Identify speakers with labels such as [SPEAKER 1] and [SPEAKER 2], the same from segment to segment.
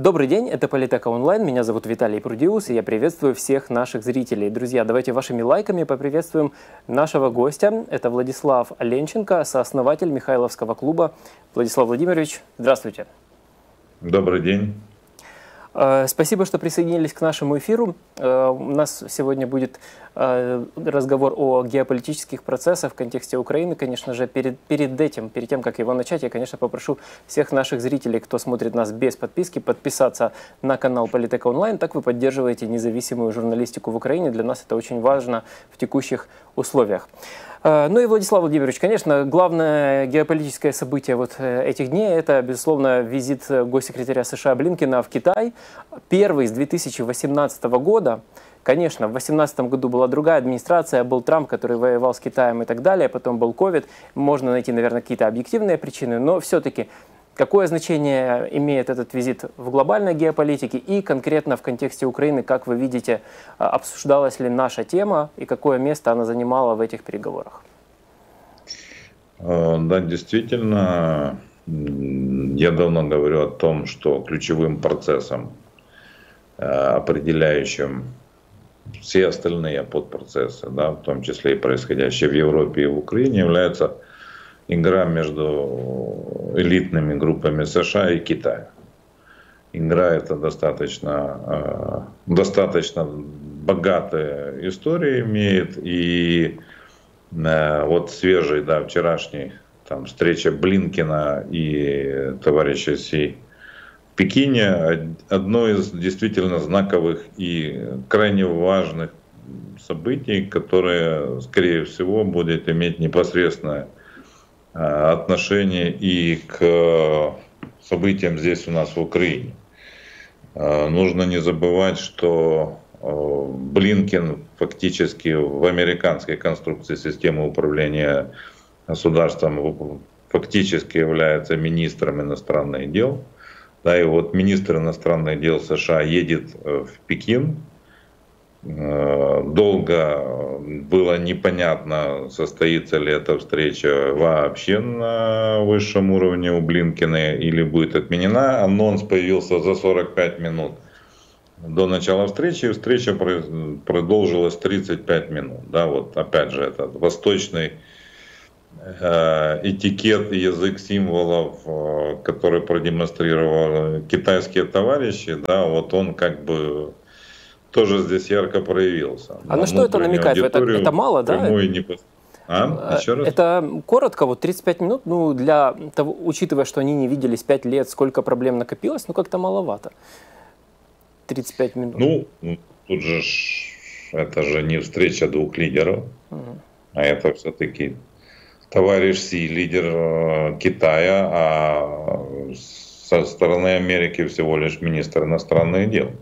[SPEAKER 1] Добрый день, это Политека Онлайн, меня зовут Виталий Прудиус, и я приветствую всех наших зрителей. Друзья, давайте вашими лайками поприветствуем нашего гостя. Это Владислав Ленченко, сооснователь Михайловского клуба. Владислав Владимирович, здравствуйте.
[SPEAKER 2] Добрый день.
[SPEAKER 1] Э, спасибо, что присоединились к нашему эфиру. Э, у нас сегодня будет э, разговор о геополитических процессах в контексте Украины. Конечно же, перед, перед этим, перед тем, как его начать, я, конечно, попрошу всех наших зрителей, кто смотрит нас без подписки, подписаться на канал Политека Онлайн. Так вы поддерживаете независимую журналистику в Украине. Для нас это очень важно в текущих условиях. Э, ну и Владислав Владимирович, конечно, главное геополитическое событие вот э, этих дней – это, безусловно, визит госсекретаря США Блинкина в Китай. Первый с 2018 года. Конечно, в 2018 году была другая администрация, был Трамп, который воевал с Китаем и так далее, потом был ковид. Можно найти, наверное, какие-то объективные причины, но все-таки Какое значение имеет этот визит в глобальной геополитике и конкретно в контексте Украины, как вы видите, а, обсуждалась ли наша тема и какое место она занимала в этих переговорах?
[SPEAKER 2] Э, да, действительно, я давно говорю о том, что ключевым процессом, э, определяющим все остальные подпроцессы, да, в том числе и происходящие в Европе и в Украине, является игра между элитными группами США и Китая. Игра эта достаточно, э, достаточно богатая история имеет. И э, вот свежий, да, вчерашний там, встреча Блинкина и товарища Си в Пекине одно из действительно знаковых и крайне важных событий, которое, скорее всего, будет иметь непосредственное отношение и к событиям здесь у нас в Украине. Э, нужно не забывать, что э, Блинкен фактически в американской конструкции системы управления государством фактически является министром иностранных дел. Да, и вот министр иностранных дел США едет в Пекин Э, долго было непонятно, состоится ли эта встреча вообще на высшем уровне у Блинкина или будет отменена. Анонс появился за 45 минут до начала встречи, и встреча продолжилась 35 минут. Да, вот опять же этот восточный э, этикет язык символов, э, который продемонстрировал китайские товарищи, да, вот он как бы тоже здесь ярко проявился.
[SPEAKER 1] А на что это намекает? Это, это мало, да? Не...
[SPEAKER 2] А?
[SPEAKER 1] Э, Еще раз? Это коротко, вот 35 минут, ну, для того, учитывая, что они не виделись 5 лет, сколько проблем накопилось, ну, как-то маловато. 35 минут.
[SPEAKER 2] Ну, ну, тут же это же не встреча двух лидеров, угу. а это все-таки товарищ Си, лидер э, Китая, а со стороны Америки всего лишь министр иностранных дел.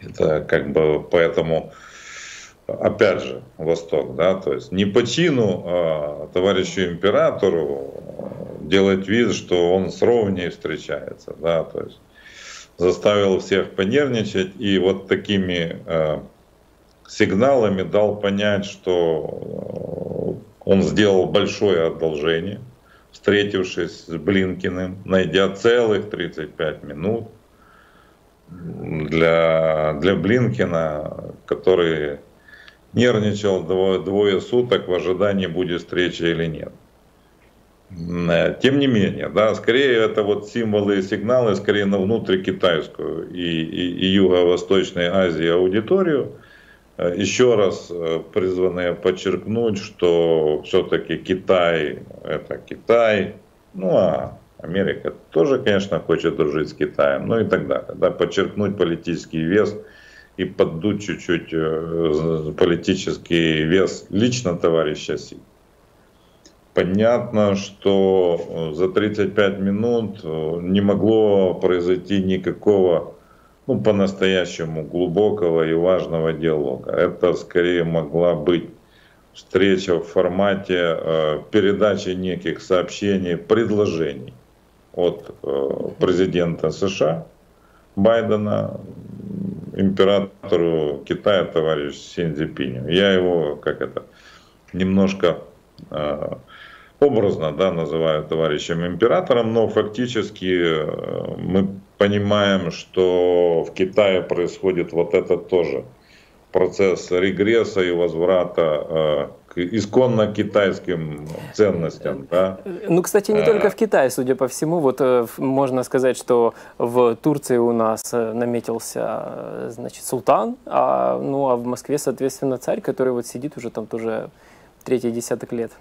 [SPEAKER 2] Это как бы поэтому, опять же, Восток, да, то есть не по чину а, товарищу императору делать вид, что он с ровней встречается, да, то есть заставил всех понервничать и вот такими э, сигналами дал понять, что он сделал большое одолжение, встретившись с Блинкиным, найдя целых 35 минут, для, для Блинкина, который нервничал двое, двое суток в ожидании, будет встреча или нет. Э, тем не менее, да, скорее это вот символы и сигналы, скорее на внутрикитайскую и, и, и Юго-Восточной Азии аудиторию, э, еще раз э, призванные подчеркнуть, что все-таки Китай это Китай, ну а Америка тоже, конечно, хочет дружить с Китаем, ну и так далее. Да, подчеркнуть политический вес и поддуть чуть-чуть э, политический вес лично товарища Си. Понятно, что за 35 минут э, не могло произойти никакого ну, по-настоящему глубокого и важного диалога. Это скорее могла быть встреча в формате э, передачи неких сообщений, предложений от э, президента США Байдена императору Китая товарищу Синьцзипиню. Я его, как это, немножко э, образно да, называю товарищем императором, но фактически э, мы понимаем, что в Китае происходит вот это тоже процесс регресса и возврата э, исконно китайским ценностям. Да?
[SPEAKER 1] Ну, кстати, не только в Китае, судя по всему. Вот можно сказать, что в Турции у нас наметился значит, султан, а, ну, а в Москве, соответственно, царь, который вот сидит уже там тоже третий десяток лет.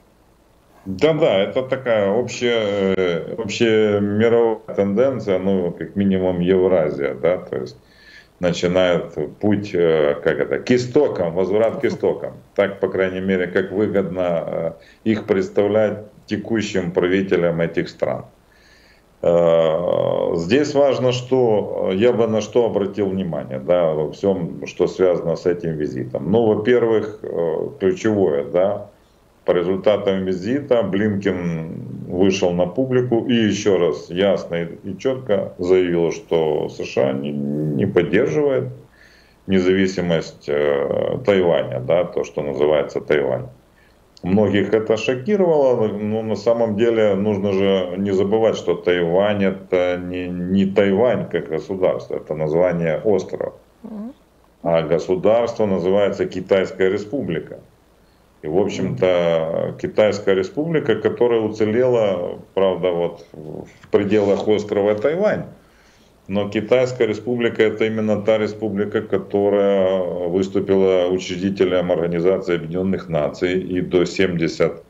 [SPEAKER 2] Да-да, это такая общая, э, общая мировая тенденция, ну, как минимум Евразия, да, то есть начинает путь, э, как это, к истокам, возврат к истокам. Так, по крайней мере, как выгодно э, их представлять текущим правителям этих стран. Здесь важно, что я бы на что обратил внимание, да, во всем, что связано с этим визитом. Ну, во-первых, ключевое, да, по результатам визита Блинкин вышел на публику и еще раз ясно и четко заявил, что США не, не поддерживает независимость э, Тайваня, да, то, что называется Тайвань. Многих это шокировало, но на самом деле нужно же не забывать, что Тайвань это не, не Тайвань как государство, это название острова. А государство называется Китайская республика. И, в общем-то, Китайская республика, которая уцелела, правда, вот в пределах острова Тайвань. Но Китайская республика это именно та республика, которая выступила учредителем Организации Объединенных Наций и до 70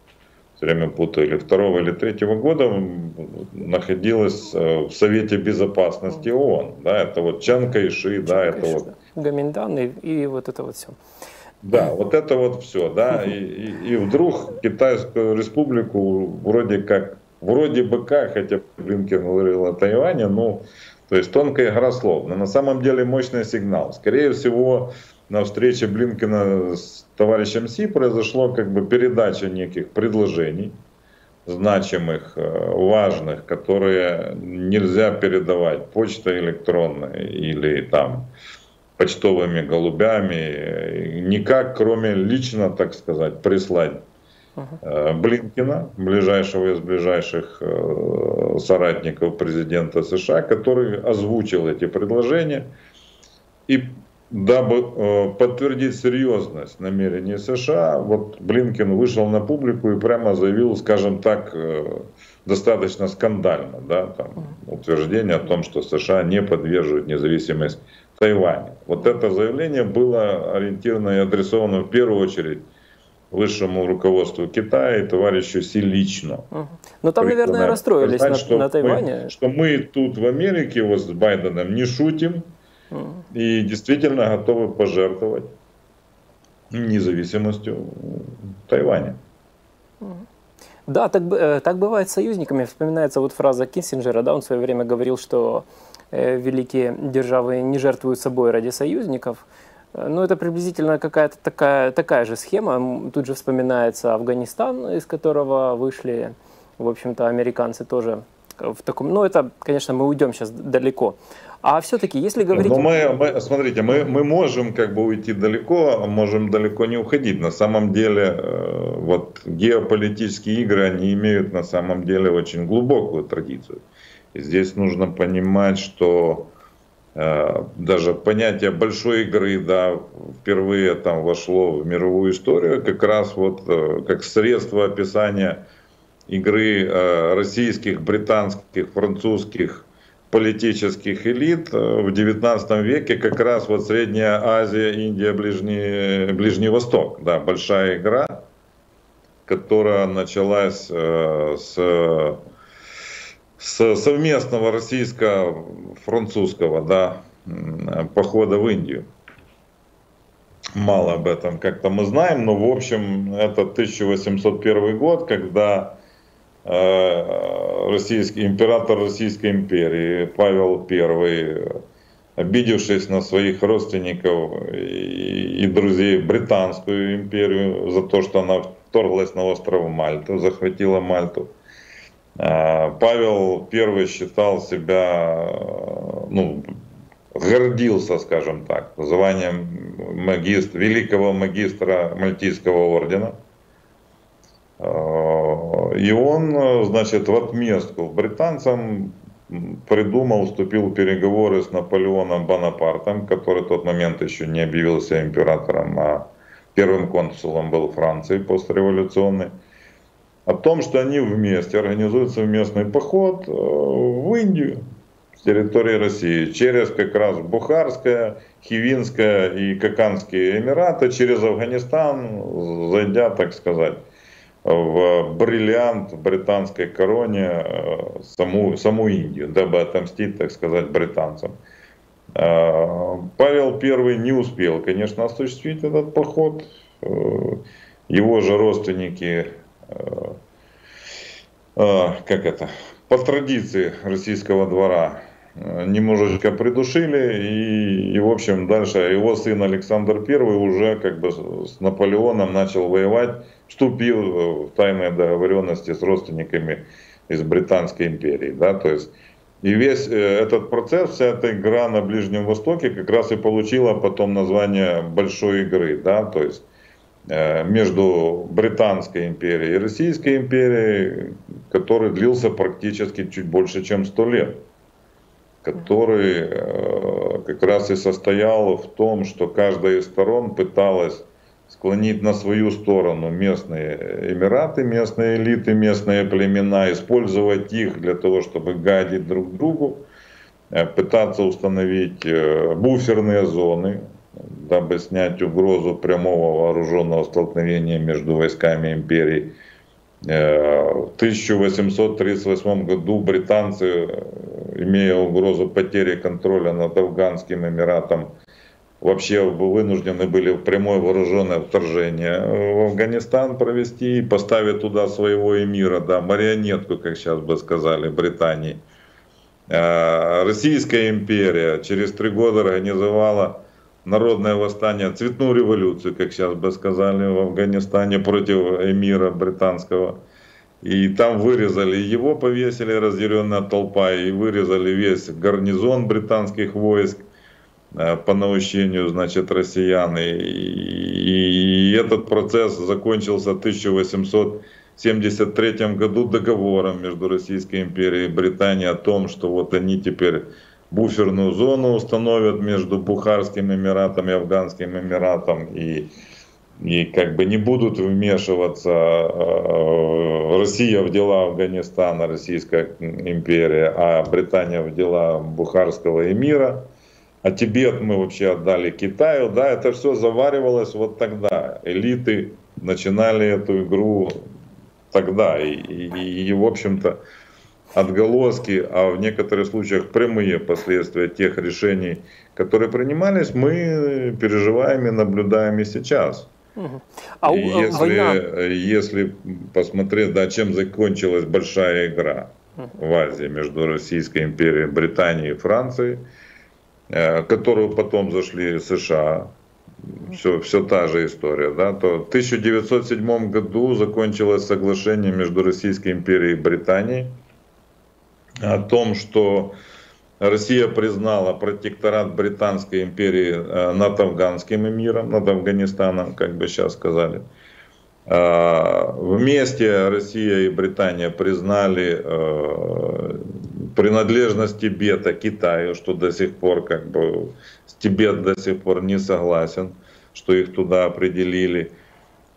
[SPEAKER 2] все время путаю, или второго или третьего года находилась э, в Совете Безопасности ООН. Да, это вот Чан Кайши, да, это вот...
[SPEAKER 1] Гаминдан и, и вот это вот все.
[SPEAKER 2] Да, вот это вот все, да, и, и, и вдруг Китайскую республику вроде как, вроде бы как, хотя Блинкен говорил о Тайване, ну, то есть тонкая игра слов, но на самом деле мощный сигнал. Скорее всего, на встрече Блинкина с товарищем Си произошло как бы передача неких предложений, значимых, э, важных, которые нельзя передавать почтой электронной или там почтовыми голубями, никак, кроме лично, так сказать, прислать uh Блинкина, ближайшего из ближайших э, соратников президента США, который озвучил эти предложения. И дабы э, подтвердить серьезность намерений США, вот Блинкин вышел на публику и прямо заявил, скажем так, достаточно скандально, да, там, утверждение о том, что США не поддерживают независимость Тайваня. Вот это заявление было ориентировано и адресовано в первую очередь высшему руководству Китая и товарищу Си лично.
[SPEAKER 1] Угу. Но там, наверное, расстроились Знать, на, что на Тайване.
[SPEAKER 2] Мы, что мы тут в Америке вот с Байденом не шутим угу. и действительно готовы пожертвовать независимостью Тайваня.
[SPEAKER 1] Да, так, э, так бывает с союзниками. Вспоминается вот фраза Киссинджера, да, он в свое время говорил, что великие державы не жертвуют собой ради союзников. Э, ну, это приблизительно какая-то такая, такая же схема. Тут же вспоминается Афганистан, из которого вышли, в общем-то, американцы тоже в таком... Ну, это, конечно, мы уйдем сейчас далеко. А все-таки, если говорить... Но
[SPEAKER 2] мы, мы, смотрите, мы, мы можем как бы уйти далеко, а можем далеко не уходить. На самом деле, э, вот геополитические игры, они имеют на самом деле очень глубокую традицию. Здесь нужно понимать, что э, даже понятие большой игры, да, впервые там вошло в мировую историю, как раз вот э, как средство описания игры э, российских, британских, французских политических элит э, в 19 веке как раз вот Средняя Азия, Индия, Ближний, Ближний Восток. Да, большая игра, которая началась э, с с совместного российско-французского да, похода в Индию. Мало об этом как-то мы знаем, но в общем это 1801 год, когда э, российский, император Российской империи Павел I, обидевшись на своих родственников и, и друзей британскую империю за то, что она вторглась на остров Мальту, захватила Мальту, Павел I считал себя, ну, гордился, скажем так, званием магистра, великого магистра Мальтийского ордена. Э, и он, значит, в отместку британцам придумал, вступил в переговоры с Наполеоном Бонапартом, который в тот момент еще не объявился императором, а первым консулом был Франции постреволюционный, о том, что они вместе организуют совместный поход э, в Индию с территории России через как раз Бухарское, Хивинское и Каканские Эмираты, через Афганистан, зайдя, так сказать, в бриллиант британской короне э, саму, саму Индию, дабы отомстить, так сказать, британцам. Э, Павел I не успел, конечно, осуществить этот поход. Его же родственники, как это, по традиции российского двора, немножечко придушили, и, и в общем дальше его сын Александр I уже как бы с Наполеоном начал воевать вступил в тайные договоренности с родственниками из Британской империи. Да, то есть, и весь э, этот процесс, вся эта игра на Ближнем Востоке как раз и получила потом название большой игры. Да, то есть, э, между Британской империей и Российской империей, который длился практически чуть больше, чем сто лет. Который э, как раз и состоял в том, что каждая из сторон пыталась склонить на свою сторону местные эмираты, местные элиты, местные племена, использовать их для того, чтобы гадить друг другу, э, пытаться установить э, буферные зоны, дабы снять угрозу прямого вооруженного столкновения между войсками империи. Э, в 1838 году британцы, имея угрозу потери контроля над Афганским Эмиратом, вообще вынуждены были в прямое вооруженное вторжение в Афганистан провести и поставить туда своего эмира, да, марионетку, как сейчас бы сказали, Британии. Российская империя через три года организовала народное восстание, цветную революцию, как сейчас бы сказали, в Афганистане против эмира британского. И там вырезали его, повесили разъяренная толпа, и вырезали весь гарнизон британских войск. Э, по наущению, значит, россиян. И, и, и этот процесс закончился в 1873 году договором между Российской империей и Британией о том, что вот они теперь буферную зону установят между Бухарским Эмиратом и Афганским Эмиратом. И и как бы не будут вмешиваться э, Россия в дела Афганистана, Российская империя, а Британия в дела Бухарского эмира. А Тибет мы вообще отдали Китаю, да, это все заваривалось вот тогда. Элиты начинали эту игру тогда, и, и, и в общем-то, отголоски, а в некоторых случаях прямые последствия тех решений, которые принимались, мы переживаем и наблюдаем и сейчас. А и а если, война... если посмотреть, да, чем закончилась большая игра в Азии между Российской империей, Британией и Францией, Э, которую потом зашли США, все, все та же история, да, то в 1907 году закончилось соглашение между Российской империей и Британией о том, что Россия признала протекторат Британской империи э, над Афганским эмиром, над Афганистаном, как бы сейчас сказали. Э, вместе Россия и Британия признали принадлежность Тибета Китаю, что до сих пор как бы Тибет до сих пор не согласен, что их туда определили.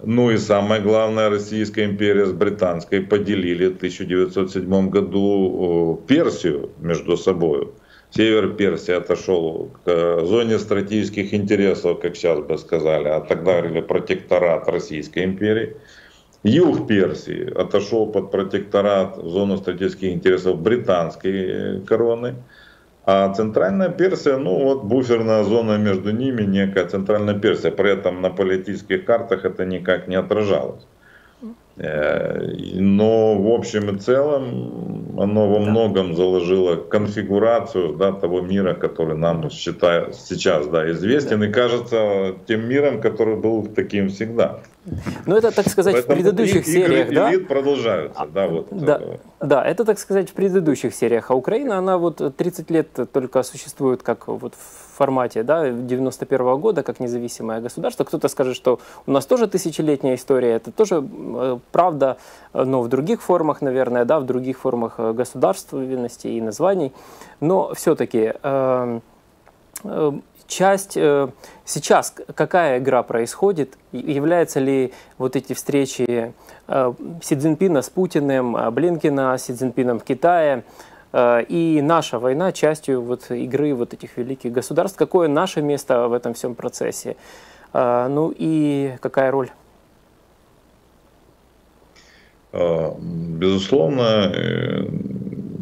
[SPEAKER 2] Ну и самое главное, Российская империя с Британской поделили в 1907 году Персию между собой. Север Персии отошел к зоне стратегических интересов, как сейчас бы сказали, а тогда говорили протекторат Российской империи. Юг Персии отошел под протекторат в зону стратегических интересов британской э, короны, а центральная Персия, ну вот буферная зона между ними, некая центральная Персия, при этом на политических картах это никак не отражалось. Э, но в общем и целом оно во многом заложило конфигурацию да, того мира, который нам считает, сейчас да, известен и кажется тем миром, который был таким всегда.
[SPEAKER 1] Ну, это, так сказать, Поэтому в предыдущих
[SPEAKER 2] и,
[SPEAKER 1] сериях, да?
[SPEAKER 2] продолжаются, да, вот.
[SPEAKER 1] Да, да, это, так сказать, в предыдущих сериях. А Украина, она вот 30 лет только существует как вот в формате, да, 91 -го года, как независимое государство. Кто-то скажет, что у нас тоже тысячелетняя история, это тоже э, правда, но в других формах, наверное, да, в других формах э, государственности и названий. Но все-таки э, э, часть э, сейчас какая игра происходит? Являются ли вот эти встречи э, Си Цзиньпина с Путиным, э, Блинкина с Си Цзиньпином в Китае и наша война частью вот игры вот этих великих государств? Какое наше место в этом всем процессе? Ну и какая роль?
[SPEAKER 2] Безусловно,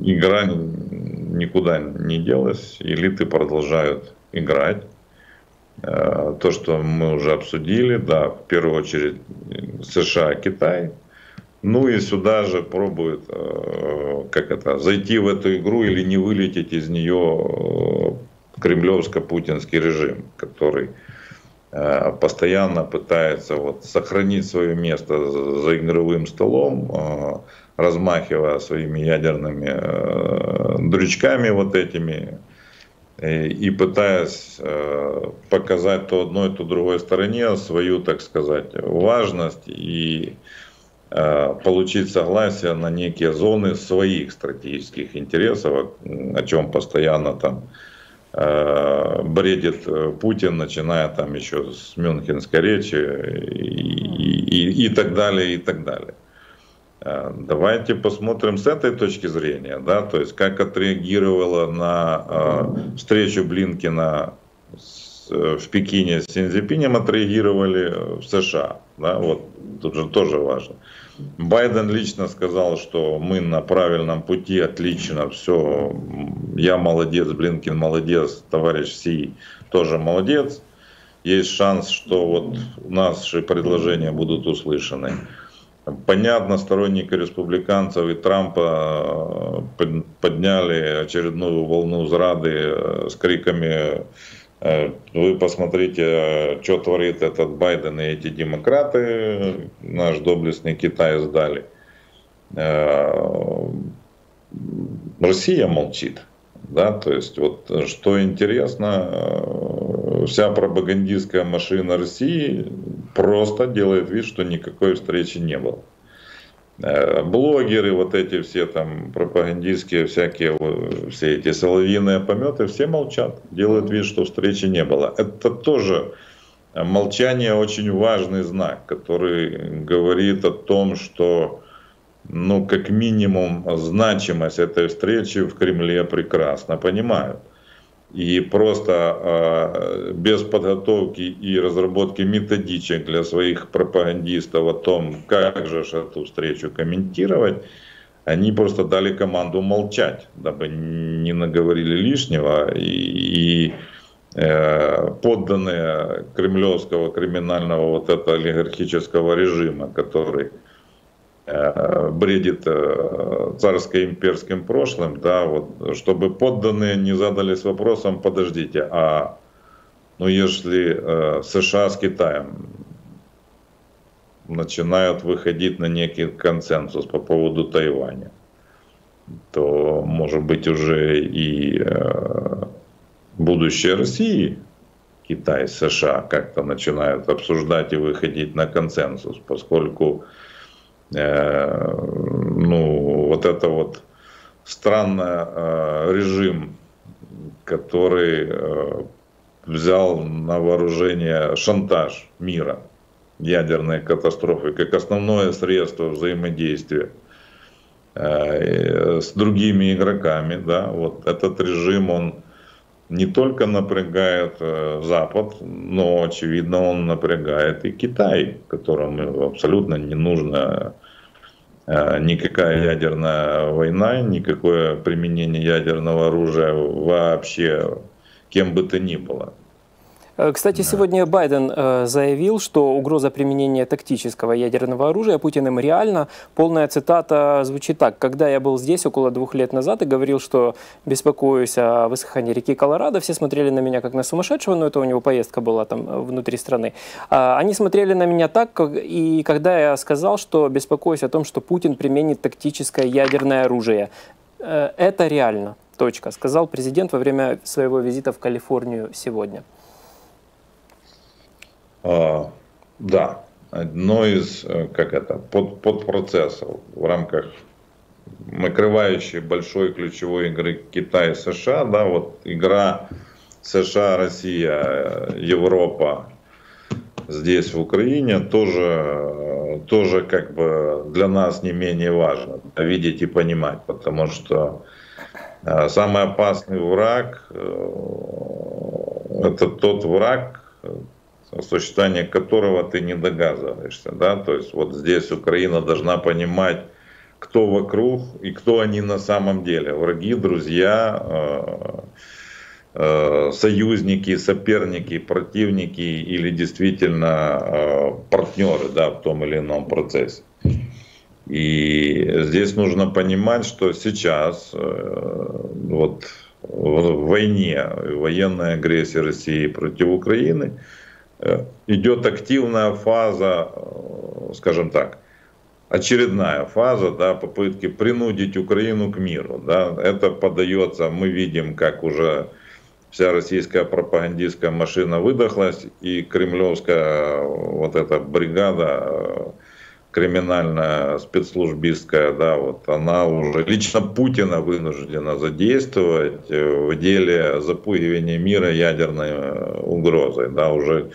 [SPEAKER 2] игра никуда не делась, элиты продолжают играть. Э, то, что мы уже обсудили, да, в первую очередь США, Китай. Ну и сюда же пробуют, э, как это, зайти в эту игру или не вылететь из нее э, кремлевско-путинский режим, который постоянно пытается вот сохранить свое место за игровым столом, размахивая своими ядерными дрючками вот этими, и пытаясь э, показать то одной, то другой стороне свою, так сказать, важность и э, получить согласие на некие зоны своих стратегических интересов, о чем постоянно там э, бредит Путин, начиная там еще с Мюнхенской речи и, и, и так далее, и так далее. Э, давайте посмотрим с этой точки зрения, да, то есть как отреагировала на э, встречу Блинкина с, э, в Пекине с Синьцзипинем, отреагировали в США, да, вот тут же тоже важно. Байден лично сказал, что мы на правильном пути, отлично, все, я молодец, Блинкин молодец, товарищ Си тоже молодец. Есть шанс, что вот наши предложения будут услышаны. Понятно, сторонники республиканцев и Трампа э, подняли очередную волну зрады э, с криками э, вы посмотрите, что творит этот Байден и эти демократы, наш доблестный Китай сдали. Россия молчит. Да, то есть вот что интересно, вся пропагандистская машина России просто делает вид, что никакой встречи не было. Э, блогеры, вот эти все там пропагандистские всякие, все эти соловьиные пометы, все молчат, делают вид, что встречи не было. Это тоже молчание очень важный знак, который говорит о том, что ну, как минимум, значимость этой встречи в Кремле прекрасно понимают и просто э, без подготовки и разработки методичек для своих пропагандистов о том, как же эту встречу комментировать, они просто дали команду молчать, дабы не наговорили лишнего. И, и э, подданные кремлевского криминального вот этого олигархического режима, который бредит э, царско-имперским прошлым, да, вот, чтобы подданные не задались вопросом, подождите, а ну если э, США с Китаем начинают выходить на некий консенсус по поводу Тайваня, то может быть уже и э, будущее России, Китай, США как-то начинают обсуждать и выходить на консенсус, поскольку Э, ну, вот это вот странный э, режим, который э, взял на вооружение шантаж мира, ядерные катастрофы, как основное средство взаимодействия с другими игроками, да, вот этот режим, он не только напрягает Запад, но, очевидно, он напрягает и Китай, которому абсолютно не нужно Э, никакая ядерная война, никакое применение ядерного оружия вообще кем бы то ни было.
[SPEAKER 1] Э, кстати, сегодня Байден э, заявил, что угроза применения тактического ядерного оружия Путиным реально. Полная цитата звучит так. «Когда я был здесь около двух лет назад и говорил, что беспокоюсь о высыхании реки Колорадо, все смотрели на меня как на сумасшедшего, но это у него поездка была там э, внутри страны. А, они смотрели на меня так, как, и когда я сказал, что беспокоюсь о том, что Путин применит тактическое ядерное оружие, это реально». Точка, сказал президент во время своего визита в Калифорнию сегодня.
[SPEAKER 2] А, да, одно из, э, как это, под, подпроцессов в рамках накрывающей большой ключевой игры Китай и США, да, вот игра США, Россия, э, Европа здесь в Украине тоже, э, тоже как бы для нас не менее важно видеть и понимать, потому что самый опасный враг это тот враг, существовании которого ты не догадываешься. Да? То есть вот здесь Украина должна понимать, кто вокруг и кто они на самом деле. Враги, друзья, э, э, союзники, соперники, противники или действительно э, партнеры да, в том или ином процессе. И здесь нужно понимать, что сейчас вот в войне, военной агрессии России против Украины – идет активная фаза, э, скажем так, очередная фаза да, попытки принудить Украину к миру. Да. Это подается, мы видим, как уже вся российская пропагандистская машина выдохлась, и кремлевская вот эта бригада э, криминальная, спецслужбистская, да, вот она уже лично Путина вынуждена задействовать в деле запугивания мира ядерной угрозой, да, уже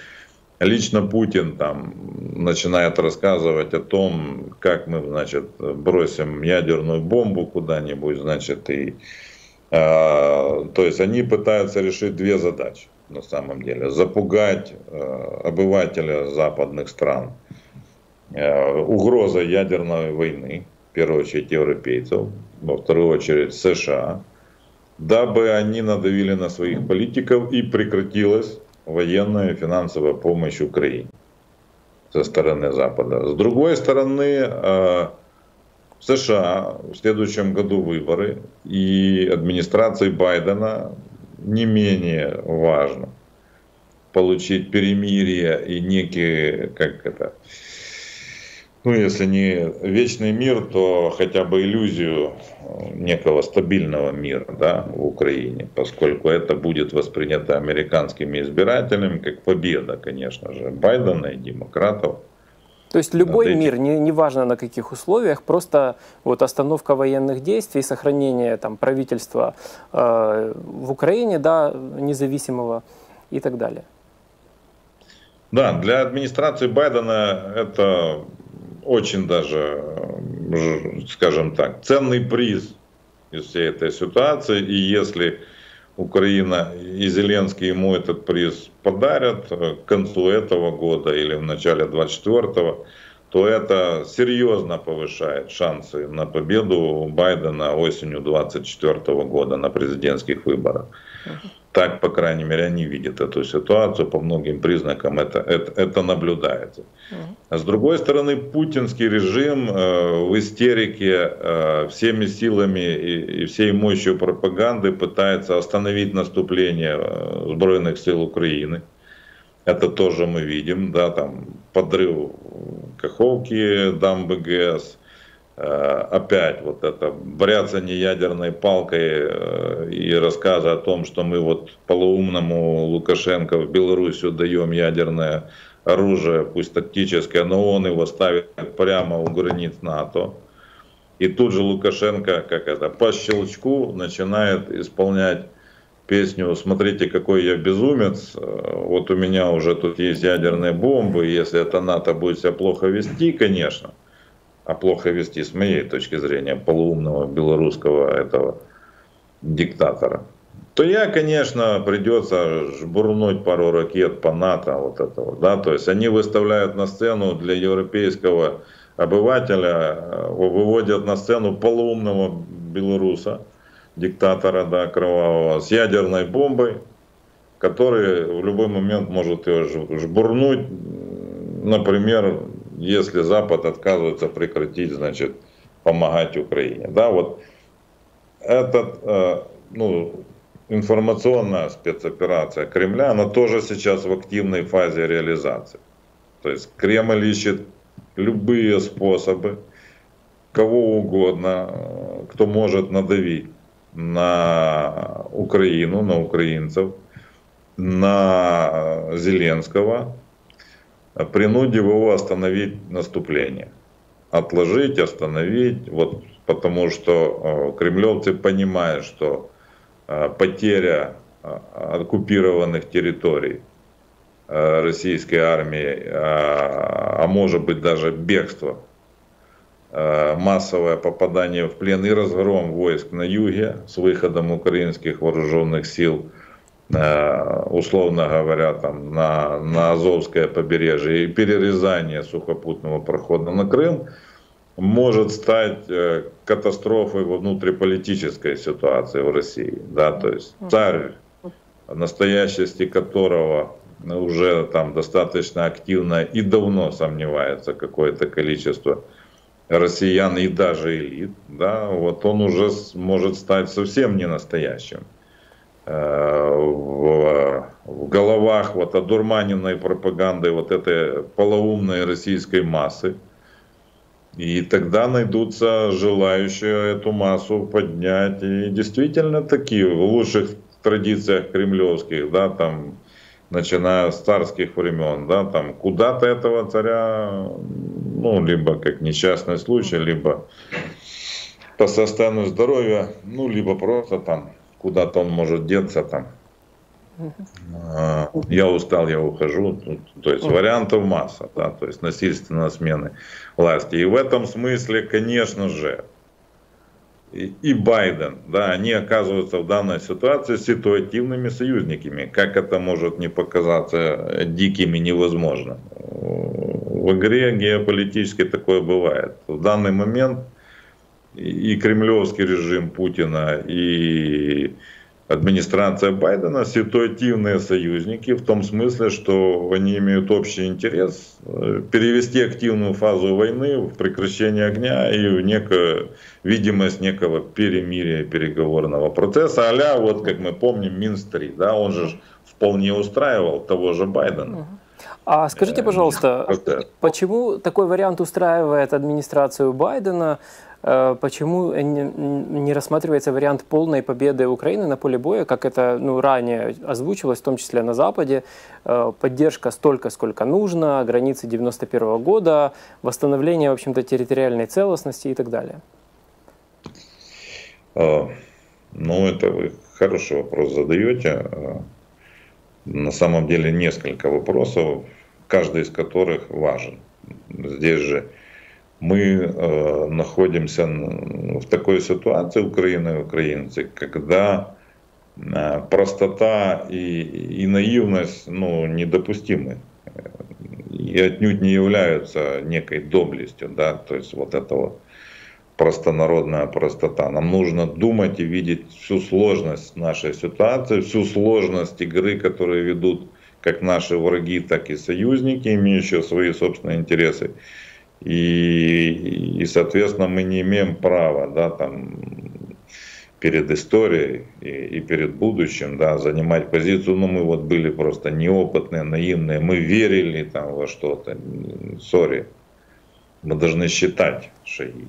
[SPEAKER 2] лично Путин там начинает рассказывать о том, как мы, значит, бросим ядерную бомбу куда-нибудь, значит, и э, то есть они пытаются решить две задачи на самом деле. Запугать э, обывателя западных стран э, угрозой ядерной войны, в первую очередь европейцев, во вторую очередь США, дабы они надавили на своих политиков и прекратилась военная и финансовая помощь Украине со стороны Запада. С другой стороны, э, в США в следующем году выборы, и администрации Байдена не менее важно получить перемирие и некие, как это, ну, если не вечный мир, то хотя бы иллюзию э, некого стабильного мира да, в Украине, поскольку это будет воспринято американскими избирателями как победа, конечно же, Байдена и демократов.
[SPEAKER 1] То есть любой этим... мир, не, неважно на каких условиях, просто вот остановка военных действий, сохранение там, правительства э, в Украине, да, независимого и так далее.
[SPEAKER 2] Да, для администрации Байдена это очень даже, скажем так, ценный приз из всей этой ситуации. И если Украина и Зеленский ему этот приз подарят к концу этого года или в начале 24-го, то это серьезно повышает шансы на победу Байдена осенью 24 года на президентских выборах. Так, по крайней мере, они видят эту ситуацию, по многим признакам это, это, это наблюдается. А с другой стороны, путинский режим э, в истерике э, всеми силами и, и всей мощью пропаганды пытается остановить наступление э, сбройных сил Украины. Это тоже мы видим, да, там подрыв Каховки, дамбы ГЭС, Э, опять вот это бряцание ядерной палкой э, и рассказы о том, что мы вот полуумному Лукашенко в Белоруссию даем ядерное оружие, пусть тактическое, но он его ставит прямо у границ НАТО. И тут же Лукашенко, как это, по щелчку начинает исполнять песню «Смотрите, какой я безумец, э, вот у меня уже тут есть ядерные бомбы, если это НАТО будет себя плохо вести, конечно, а плохо вести, с моей точки зрения, полуумного белорусского этого диктатора, то я, конечно, придется жбурнуть пару ракет по НАТО, вот этого, да, то есть они выставляют на сцену для европейского обывателя, э, выводят на сцену полуумного белоруса, диктатора, да, кровавого, с ядерной бомбой, который в любой момент может ее жбурнуть, например, если Запад отказывается прекратить, значит, помогать Украине. Да, вот этот, э, ну, информационная спецоперация Кремля, она тоже сейчас в активной фазе реализации. То есть Кремль ищет любые способы, кого угодно, э, кто может надавить на Украину, на украинцев, на Зеленского, принудив его остановить наступление. Отложить, остановить, вот, потому что э, кремлевцы понимают, что э, потеря э, оккупированных территорий российской армии, а может быть даже бегство, массовое попадание в плен и разгром войск на юге с выходом украинских вооруженных сил – условно говоря, там, на, на Азовское побережье и перерезание сухопутного прохода на Крым может стать э, катастрофой во внутриполитической ситуации в России. Да? То есть царь, настоящести которого уже там достаточно активно и давно сомневается какое-то количество россиян и даже элит, да, вот он уже может стать совсем не настоящим. Э, в, в головах вот одурманенной пропагандой вот этой полоумной российской массы. И тогда найдутся желающие эту массу поднять. И действительно такие в лучших традициях кремлевских, да, там, начиная с царских времен, да, там, куда-то этого царя, ну, либо как несчастный случай, либо по состоянию здоровья, ну, либо просто там куда-то он может деться там. А, я устал, я ухожу. Ну, то есть вариантов масса, да, то есть насильственная смены власти. И в этом смысле, конечно же, и Байден, да, они оказываются в данной ситуации ситуативными союзниками. Как это может не показаться диким и невозможным? В игре геополитически такое бывает. В данный момент и кремлевский режим Путина, и администрация Байдена ситуативные союзники в том смысле, что они имеют общий интерес э, перевести активную фазу войны в прекращение огня и в некую видимость некого перемирия переговорного процесса, а вот, как мы помним, Минск-3, да, он же вполне устраивал того же Байдена.
[SPEAKER 1] А скажите, э, пожалуйста, почему такой вариант устраивает администрацию Байдена? Э, почему не рассматривается вариант полной победы Украины на поле боя, как это ну, ранее озвучивалось, в том числе на Западе, э, поддержка столько, сколько нужно, границы 91 года, восстановление, в общем-то, территориальной целостности и так далее?
[SPEAKER 2] А, ну, это вы хороший вопрос задаете. На самом деле несколько вопросов, каждый из которых важен. Здесь же мы э, находимся в такой ситуации, Украина и украинцы, когда э, простота и, и наивность ну, недопустимы и отнюдь не являются некой доблестью, да, то есть вот это вот простонародная простота. Нам нужно думать и видеть всю сложность нашей ситуации, всю сложность игры, которые ведут как наши враги, так и союзники, имеющие свои собственные интересы. И, и соответственно, мы не имеем права да, там, перед историей и, и перед будущим да, занимать позицию. Но ну, мы вот были просто неопытные, наивные, мы верили там во что-то. Сори. Мы должны считать шаги.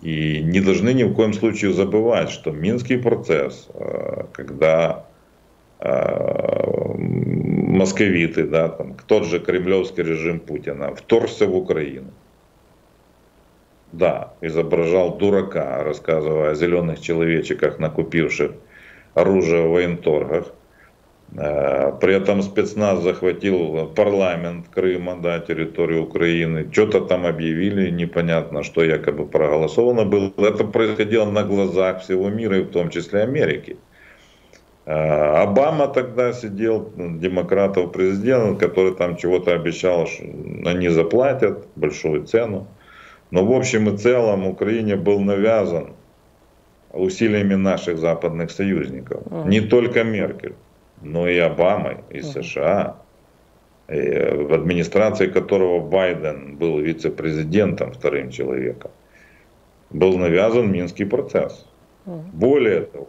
[SPEAKER 2] И не должны ни в коем случае забывать, что Минский процесс, э, когда э, московиты, да, там, тот же кремлевский режим Путина вторгся в Украину, да, изображал дурака, рассказывая о зеленых человечиках, накупивших оружие в военторгах. Э, при этом спецназ захватил парламент Крыма, да, территорию Украины. Что-то там объявили, непонятно, что якобы проголосовано было. Это происходило на глазах всего мира, и в том числе Америки. Э, Обама тогда сидел, демократов президент, который там чего-то обещал, что они заплатят большую цену. Но в общем и целом Украине был навязан усилиями наших западных союзников. Не только Меркель. но и Обамой, и США, в администрации которого Байден был вице-президентом, вторым человеком, был навязан Минский процесс. Более того,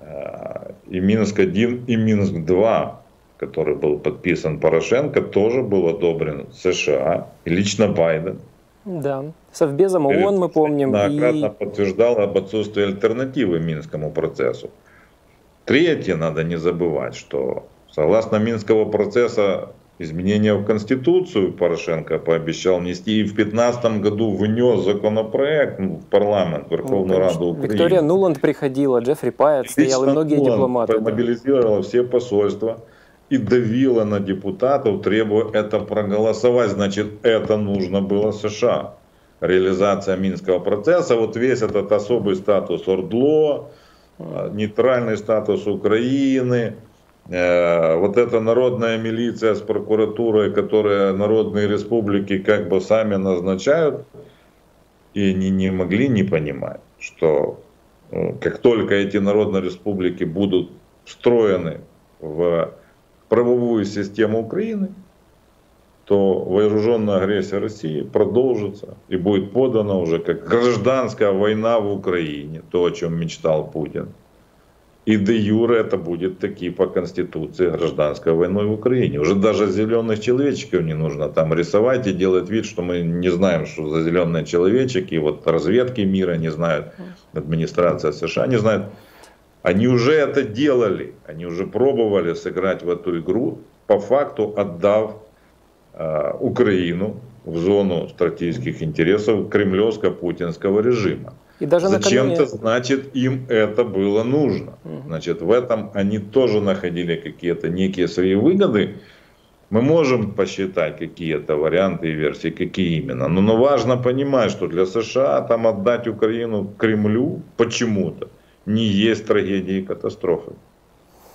[SPEAKER 2] э, и Минск-1, и Минск-2, который был подписан Порошенко, тоже был одобрен США и лично Байден.
[SPEAKER 1] Да, Совбезом ООН мы помним.
[SPEAKER 2] Многократно и... подтверждал об отсутствии альтернативы Минскому процессу. Третье, надо не забывать, что согласно Минского процесса изменения в Конституцию Порошенко пообещал внести и в 2015 году внес законопроект в парламент, Верховную ну, Раду Украины.
[SPEAKER 1] Виктория Нуланд приходила, Джеффри Пайет стоял и многие дипломаты.
[SPEAKER 2] Мобилизировала да. все посольства и давила на депутатов, требуя это проголосовать. Значит, это нужно было США. Реализация Минского процесса, вот весь этот особый статус Ордло, нейтральный статус Украины, э, вот эта народная милиция с прокуратурой, которые народные республики как бы сами назначают, и они не могли не понимать, что э, как только эти народные республики будут встроены в правовую систему Украины, то вооруженная агрессия России продолжится и будет подана уже как гражданская война в Украине, то, о чем мечтал Путин. И де юре это будет таки по Конституции гражданской войной в Украине. Уже даже зеленых человечков не нужно там рисовать и делать вид, что мы не знаем, что за зеленые человечки. Вот разведки мира не знают, администрация США не знает. Они уже это делали, они уже пробовали сыграть в эту игру, по факту отдав э, Украину в зону стратегических интересов кремлевско-путинского режима. И даже Зачем-то, накануне... значит, им это было нужно. Значит, в этом они тоже находили какие-то некие свои выгоды. Мы можем посчитать какие-то варианты и версии, какие именно. Но, но важно понимать, что для США там отдать Украину Кремлю почему-то не есть трагедии и катастрофы.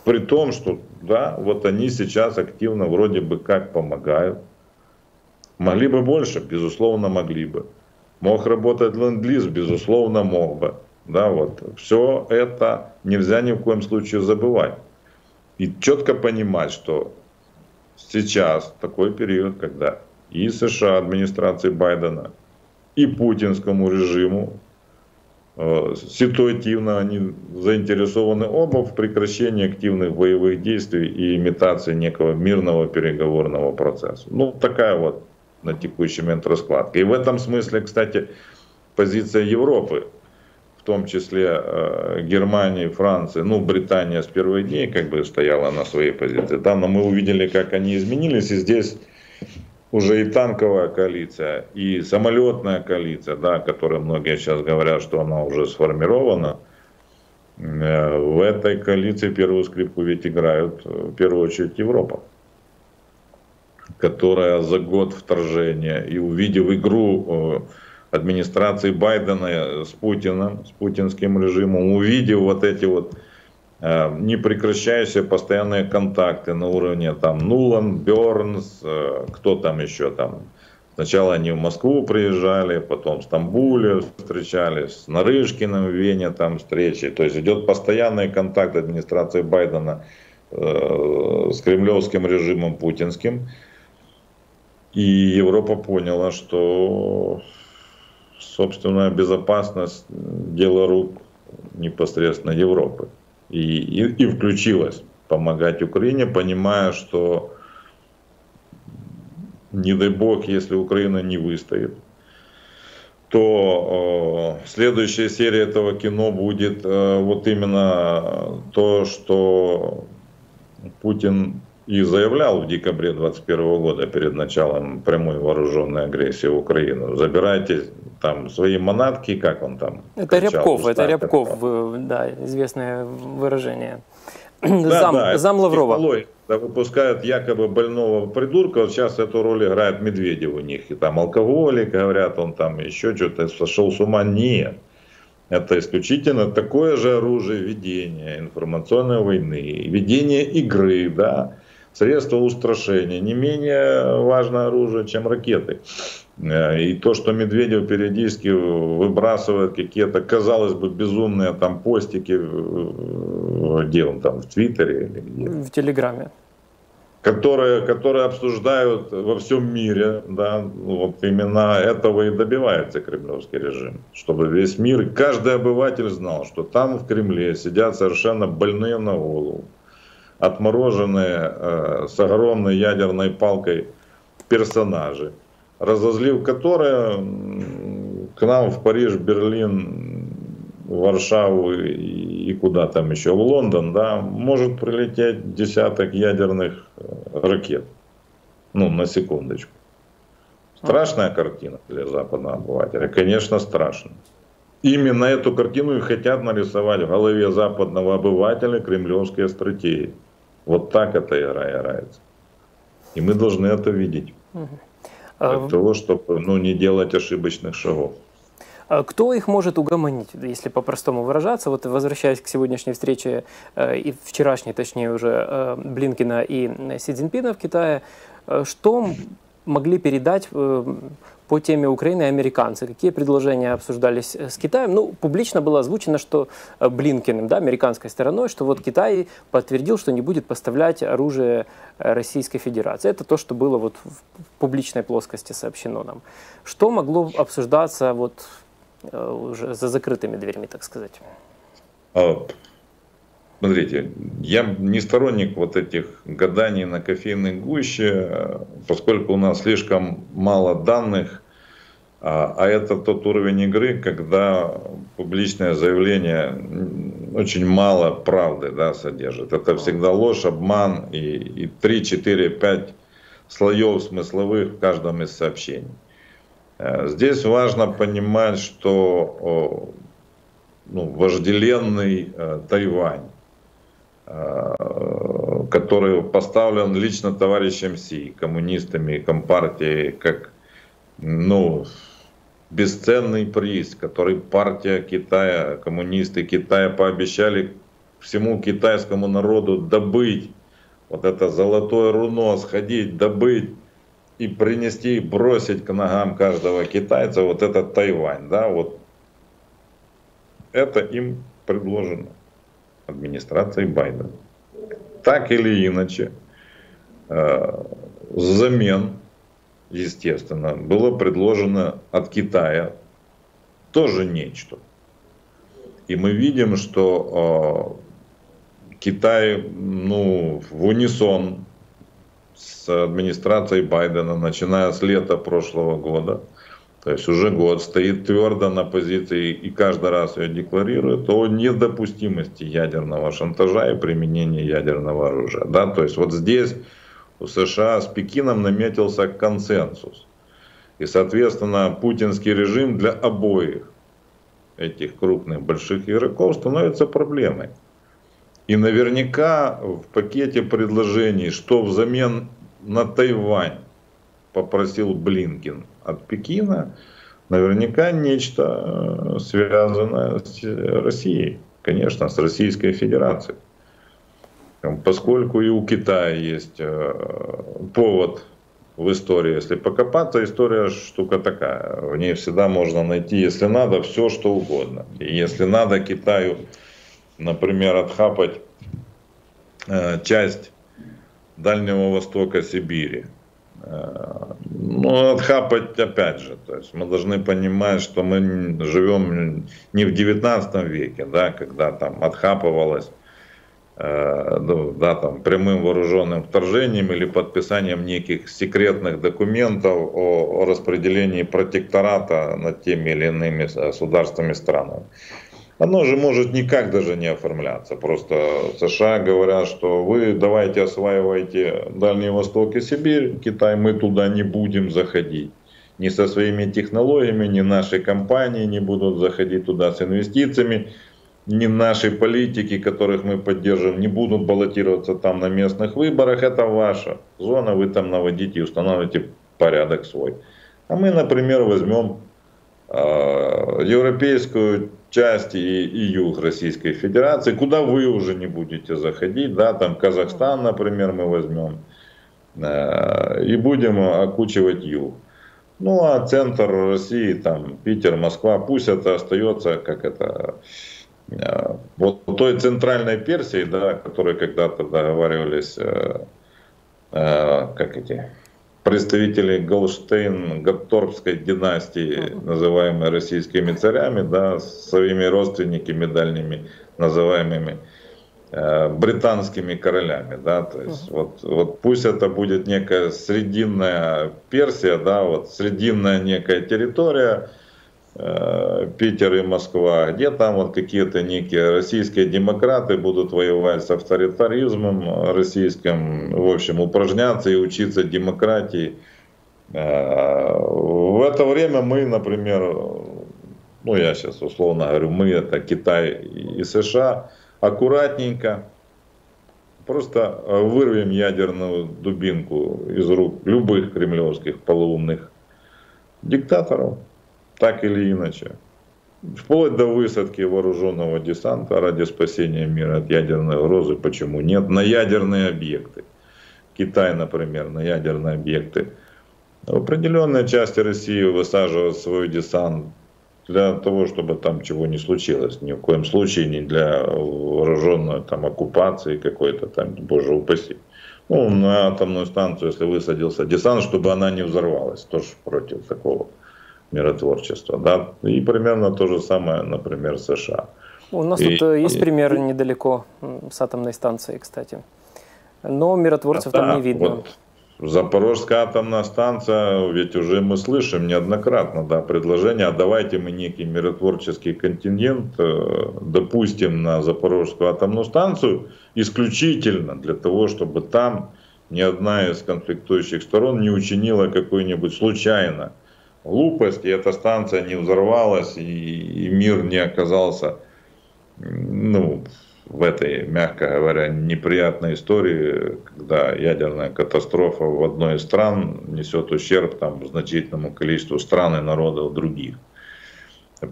[SPEAKER 2] При том, что да, вот они сейчас активно вроде бы как помогают. Могли бы больше, безусловно, могли бы. Мог работать ленд-лиз, безусловно, мог бы. Да, вот. Все это нельзя ни в коем случае забывать. И четко понимать, что сейчас такой период, когда и США, администрации Байдена, и путинскому режиму ситуативно они заинтересованы оба в прекращении активных боевых действий и имитации некого мирного переговорного процесса. Ну, такая вот на текущий момент раскладка. И в этом смысле, кстати, позиция Европы, в том числе э, Германии, Франции, ну, Британия с первых дней как бы стояла на своей позиции. Да, но мы увидели, как они изменились, и здесь уже и танковая коалиция, и самолетная коалиция, да, о которой многие сейчас говорят, что она уже сформирована. Э, в этой коалиции первую скрипку ведь играют э, в первую очередь Европа, которая за год вторжения и увидев игру э, администрации Байдена с Путиным, с путинским режимом, увидев вот эти вот не прекращающиеся постоянные контакты на уровне там Нулан, Бернс, э, кто там еще там. Сначала они в Москву приезжали, потом в Стамбуле встречались, с Нарышкиным в Вене там встречи. То есть идет постоянный контакт администрации Байдена э, с кремлевским режимом путинским. И Европа поняла, что собственная безопасность дело рук непосредственно Европы и, и, и включилась помогать Украине, понимая, что не дай бог, если Украина не выстоит, то э, следующая серия этого кино будет э, вот именно то, что Путин и заявлял в декабре 2021 года перед началом прямой вооруженной агрессии в Украину. Забирайте там свои манатки, как он там.
[SPEAKER 1] Это кричал, Рябков, это Рябков, да, известное выражение.
[SPEAKER 2] Да, зам, да, зам Лаврова. Выпускают якобы больного придурка, вот сейчас эту роль играет Медведев у них, и там алкоголик, говорят, он там еще что-то сошел с ума. Нет. Это исключительно такое же оружие ведения информационной войны, ведения игры, да, средство устрашения, не менее важное оружие, чем ракеты. Э, и то, что Медведев периодически выбрасывает какие-то, казалось бы, безумные там постики, где он там, в Твиттере или где?
[SPEAKER 1] В Телеграме.
[SPEAKER 2] Которые, которые обсуждают во всем мире, да, вот именно этого и добивается кремлевский режим, чтобы весь мир, каждый обыватель знал, что там в Кремле сидят совершенно больные на голову, отмороженные э, с огромной ядерной палкой персонажи, разозлив которые к нам в Париж, Берлин, Варшаву и, и куда там еще, в Лондон, да, может прилететь десяток ядерных э, ракет. Ну, на секундочку. Страшная картина для западного обывателя? Конечно, страшно. Именно эту картину и хотят нарисовать в голове западного обывателя кремлевские стратегии. Вот так эта игра играется. И мы должны это видеть. Для а того, чтобы ну, не делать ошибочных шагов.
[SPEAKER 1] А кто их может угомонить, если по-простому выражаться? Вот возвращаясь к сегодняшней встрече э, и вчерашней, точнее уже, э, Блинкина и Си Цзиньпина в Китае, э, что могли передать по теме Украины американцы. Какие предложения обсуждались с Китаем? Ну, публично было озвучено, что Блинкиным, да, американской стороной, что вот Китай подтвердил, что не будет поставлять оружие Российской Федерации. Это то, что было вот в публичной плоскости сообщено нам. Что могло обсуждаться вот Э, уже за закрытыми дверьми, так сказать?
[SPEAKER 2] Смотрите, я не сторонник вот этих гаданий на кофейной гуще, поскольку у нас слишком мало данных, а, а это тот уровень игры, когда публичное заявление очень мало правды да, содержит. Это всегда ложь, обман и, и 3, 4, 5 слоев смысловых в каждом из сообщений. Э, здесь важно понимать, что ну, вожделенный э, Тайвань, который поставлен лично товарищем Си, коммунистами, компартией, как ну, бесценный приз, который партия Китая, коммунисты Китая пообещали всему китайскому народу добыть, вот это золотое руно сходить, добыть и принести, бросить к ногам каждого китайца. Вот этот Тайвань, да, вот это им предложено администрацией Байдена. Так или иначе, э, взамен, естественно, было предложено от Китая тоже нечто. И мы видим, что э, Китай ну, в унисон с администрацией Байдена, начиная с лета прошлого года, то есть уже год стоит твердо на позиции и каждый раз ее декларирует о недопустимости ядерного шантажа и применения ядерного оружия. Да? То есть вот здесь у США с Пекином наметился консенсус. И, соответственно, путинский режим для обоих этих крупных больших игроков становится проблемой. И наверняка в пакете предложений, что взамен на Тайвань попросил Блинкин от Пекина, наверняка нечто э, связанное с Россией, конечно, с Российской Федерацией. Поскольку и у Китая есть э, повод в истории, если покопаться, история штука такая. В ней всегда можно найти, если надо, все что угодно. И если надо Китаю например, отхапать э, часть Дальнего Востока Сибири. Э, ну, отхапать опять же. То есть мы должны понимать, что мы живем не в 19 веке, да, когда там отхапывалось э, ну, да, там, прямым вооруженным вторжением или подписанием неких секретных документов о, о распределении протектората над теми или иными государствами странами оно же может никак даже не оформляться. Просто США говорят, что вы давайте осваивайте Дальний Восток и Сибирь, Китай, мы туда не будем заходить. Ни со своими технологиями, ни наши компании не будут заходить туда с инвестициями, ни наши политики, которых мы поддерживаем, не будут баллотироваться там на местных выборах. Это ваша зона, вы там наводите и устанавливаете порядок свой. А мы, например, возьмем э, европейскую часть и, и юг Российской Федерации, куда вы уже не будете заходить, да, там Казахстан, например, мы возьмем, э, и будем окучивать юг. Ну, а центр России, там, Питер, Москва, пусть это остается, как это, э, вот той центральной Персии, да, которой когда-то договаривались, э, э, как эти, представители Голштейн, Гатторпской династии, называемые российскими царями, да, с своими родственниками дальними, называемыми Э, британскими королями, да, то есть uh-huh. вот, вот пусть это будет некая срединная Персия, да, вот срединная некая территория, Питер и Москва, где там вот какие-то некие российские демократы будут воевать с авторитаризмом российским, в общем, упражняться и учиться демократии. Э, в это время мы, например, ну я сейчас условно говорю, мы это Китай и США, аккуратненько, просто э, вырвем ядерную дубинку из рук любых кремлевских полуумных диктаторов, так или иначе. Вплоть до высадки вооруженного десанта ради спасения мира от ядерной угрозы, почему нет, на ядерные объекты. Китай, например, на ядерные объекты. В определенной части России высаживает свой десант для того, чтобы там чего не случилось. Ни в коем случае не для вооруженной там оккупации какой-то там, боже упаси. Ну, на атомную станцию, если высадился десант, чтобы она не взорвалась, тоже против такого миротворчества. Да? И примерно то же самое, например, США.
[SPEAKER 1] У нас и, тут э, есть и, пример недалеко с атомной станцией, кстати. Но миротворцев а, там не видно. Вот.
[SPEAKER 2] Запорожская атомная станция, ведь уже мы слышим неоднократно да, предложение, а давайте мы некий миротворческий контингент э, допустим на Запорожскую атомную станцию исключительно для того, чтобы там ни одна из конфликтующих сторон не учинила какой-нибудь случайно глупость, и эта станция не взорвалась, и, и мир не оказался ну, в этой, мягко говоря, неприятной истории, когда ядерная катастрофа в одной из стран несет ущерб там, значительному количеству стран и народов других.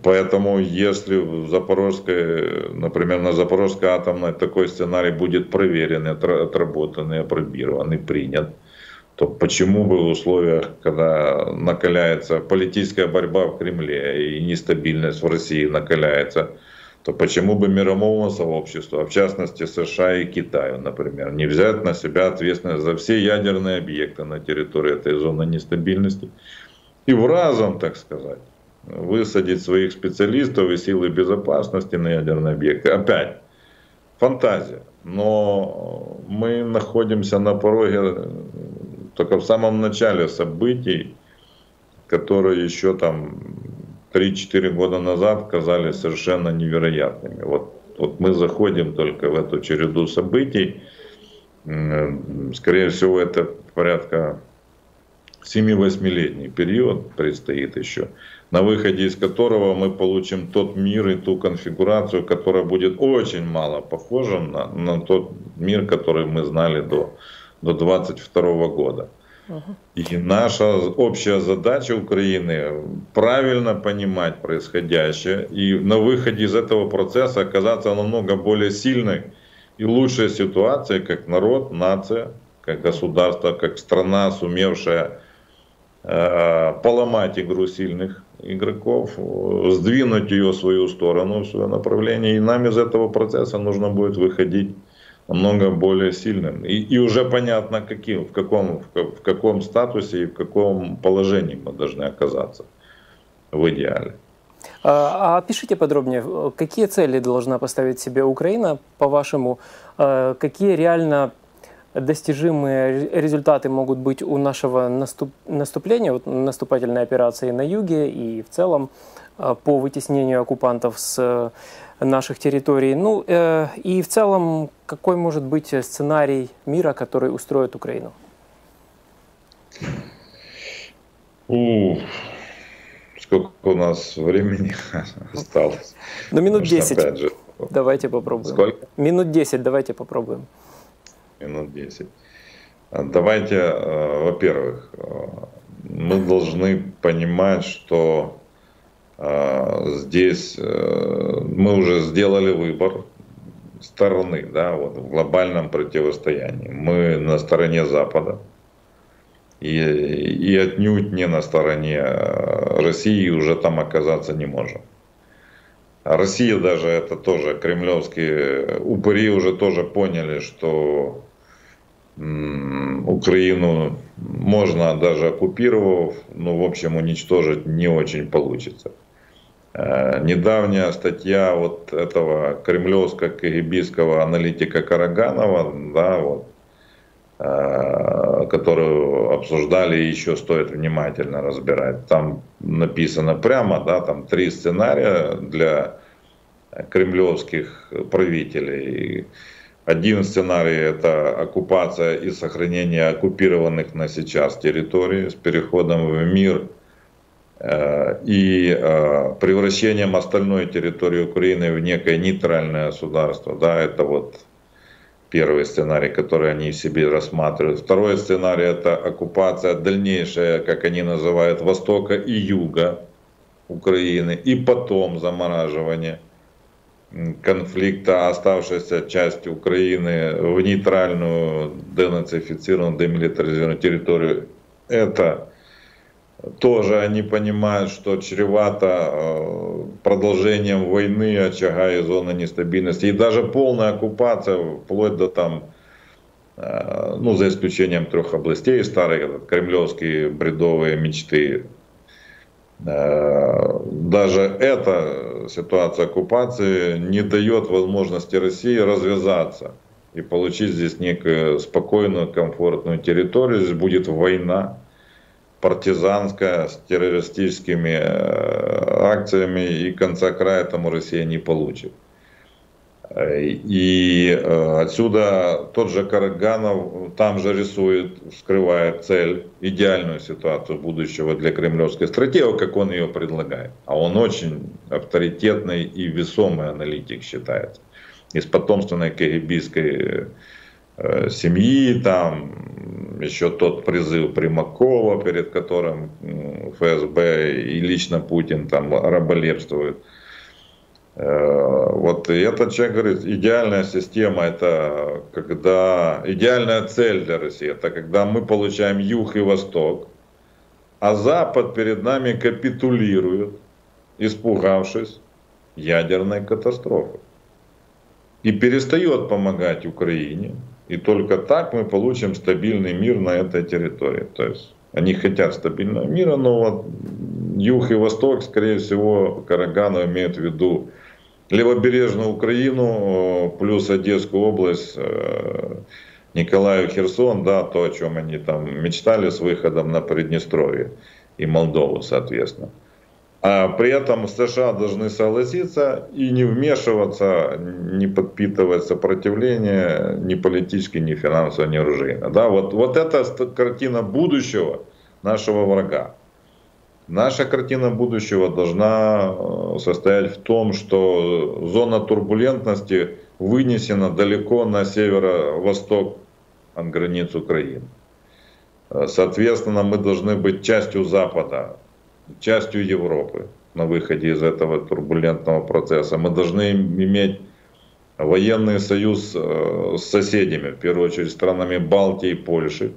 [SPEAKER 2] Поэтому если в Запорожской, например, на Запорожской атомной такой сценарий будет проверен, отработан, опробирован и принят, то почему бы в условиях, когда накаляется политическая борьба в Кремле и нестабильность в России накаляется, то почему бы мировому сообществу, а в частности США и Китаю, например, не взять на себя ответственность за все ядерные объекты на территории этой зоны нестабильности и в разом, так сказать, высадить своих специалистов и силы безопасности на ядерные объекты. Опять, фантазия. Но мы находимся на пороге только в самом начале событий, которые еще там 3-4 года назад казались совершенно невероятными. Вот, вот мы заходим только в эту череду событий. Скорее всего, это порядка 7-8-летний период предстоит еще, на выходе из которого мы получим тот мир и ту конфигурацию, которая будет очень мало похожа на, на тот мир, который мы знали до, до 22 года. И наша общая задача Украины правильно понимать происходящее и на выходе из этого процесса оказаться намного более сильной и лучшей ситуации, как народ, нация, как государство, как страна, сумевшая э, поломать игру сильных игроков, сдвинуть ее в свою сторону, в свое направление. И нам из этого процесса нужно будет выходить намного более сильным. И, и уже понятно, каким, в, каком, в, каком статусе и в каком положении мы должны оказаться в идеале.
[SPEAKER 1] А, а опишите подробнее, какие цели должна поставить себе Украина, по-вашему, а, какие реально достижимые результаты могут быть у нашего наступ, наступления, вот наступательной операции на юге и в целом а, по вытеснению оккупантов с наших территорий. Ну э, и в целом, какой может быть сценарий мира, который устроит Украину?
[SPEAKER 2] У, сколько у нас времени осталось?
[SPEAKER 1] Ну, минут Потому 10. Же... Давайте попробуем.
[SPEAKER 2] Сколько?
[SPEAKER 1] Минут 10, давайте попробуем.
[SPEAKER 2] Минут 10. Давайте, э, во-первых, э, мы должны понимать, что а, здесь э, мы уже сделали выбор стороны, да, вот в глобальном противостоянии. Мы на стороне Запада. и, и отнюдь не на стороне России уже там оказаться не можем. Россия даже это тоже, кремлевские упыри уже тоже поняли, что Украину можно даже оккупировав, ну, в общем, уничтожить не очень получится. Э, недавняя статья вот этого кремлевского кгбистского аналитика Караганова, да, вот, э, которую обсуждали еще стоит внимательно разбирать. Там написано прямо, да, там три сценария для кремлевских правителей. Один сценарий – это оккупация и сохранение оккупированных на сейчас территорий с переходом в мир и э, превращением остальной территории Украины в некое нейтральное государство. Да, это вот первый сценарий, который они себе рассматривают. Второй сценарий – это оккупация дальнейшая, как они называют, востока и юга Украины, и потом замораживание – конфликта оставшейся части Украины в нейтральную, денацифицированную, демилитаризированную территорию, это тоже они понимают, что чревато э, продолжением войны, очага и зоны нестабильности. И даже полная оккупация, вплоть до там, э, ну, за исключением трех областей, старые кремлевские бредовые мечты Э, даже эта ситуация оккупации не дает возможности России развязаться и получить здесь некую спокойную, комфортную территорию. Здесь будет война партизанская с террористическими э, акциями и конца края тому Россия не получит. И э, отсюда тот же Караганов там же рисует, скрывает цель, идеальную ситуацию будущего для кремлевской стратегии, как он ее предлагает. А он очень авторитетный и весомый аналитик считается. Из потомственной кгбистской э, семьи, там еще тот призыв Примакова, перед которым ФСБ и лично Путин там раболепствует. Э, вот и этот человек говорит, идеальная система это когда, идеальная цель для России, это когда мы получаем юг и восток, а Запад перед нами капитулирует, испугавшись ядерной катастрофы. И перестает помогать Украине. И только так мы получим стабильный мир на этой территории. То есть они хотят стабильного мира, но вот юг и восток, скорее всего, Караганов имеет в виду левобережную Украину плюс Одесскую область, э, Николаю Херсон, да, то, о чем они там мечтали с выходом на Приднестровье и Молдову, соответственно. А при этом США должны согласиться и не вмешиваться, не подпитывать сопротивление ни политически, ни финансово, ни оружейно. Да, вот, вот это картина будущего нашего врага. Наша картина будущего должна э, состоять в том, что зона турбулентности вынесена далеко на северо-восток от границ Украины. Э, соответственно, мы должны быть частью Запада, частью Европы на выходе из этого турбулентного процесса. Мы должны иметь военный союз э, с соседями, в первую очередь странами Балтии и Польши,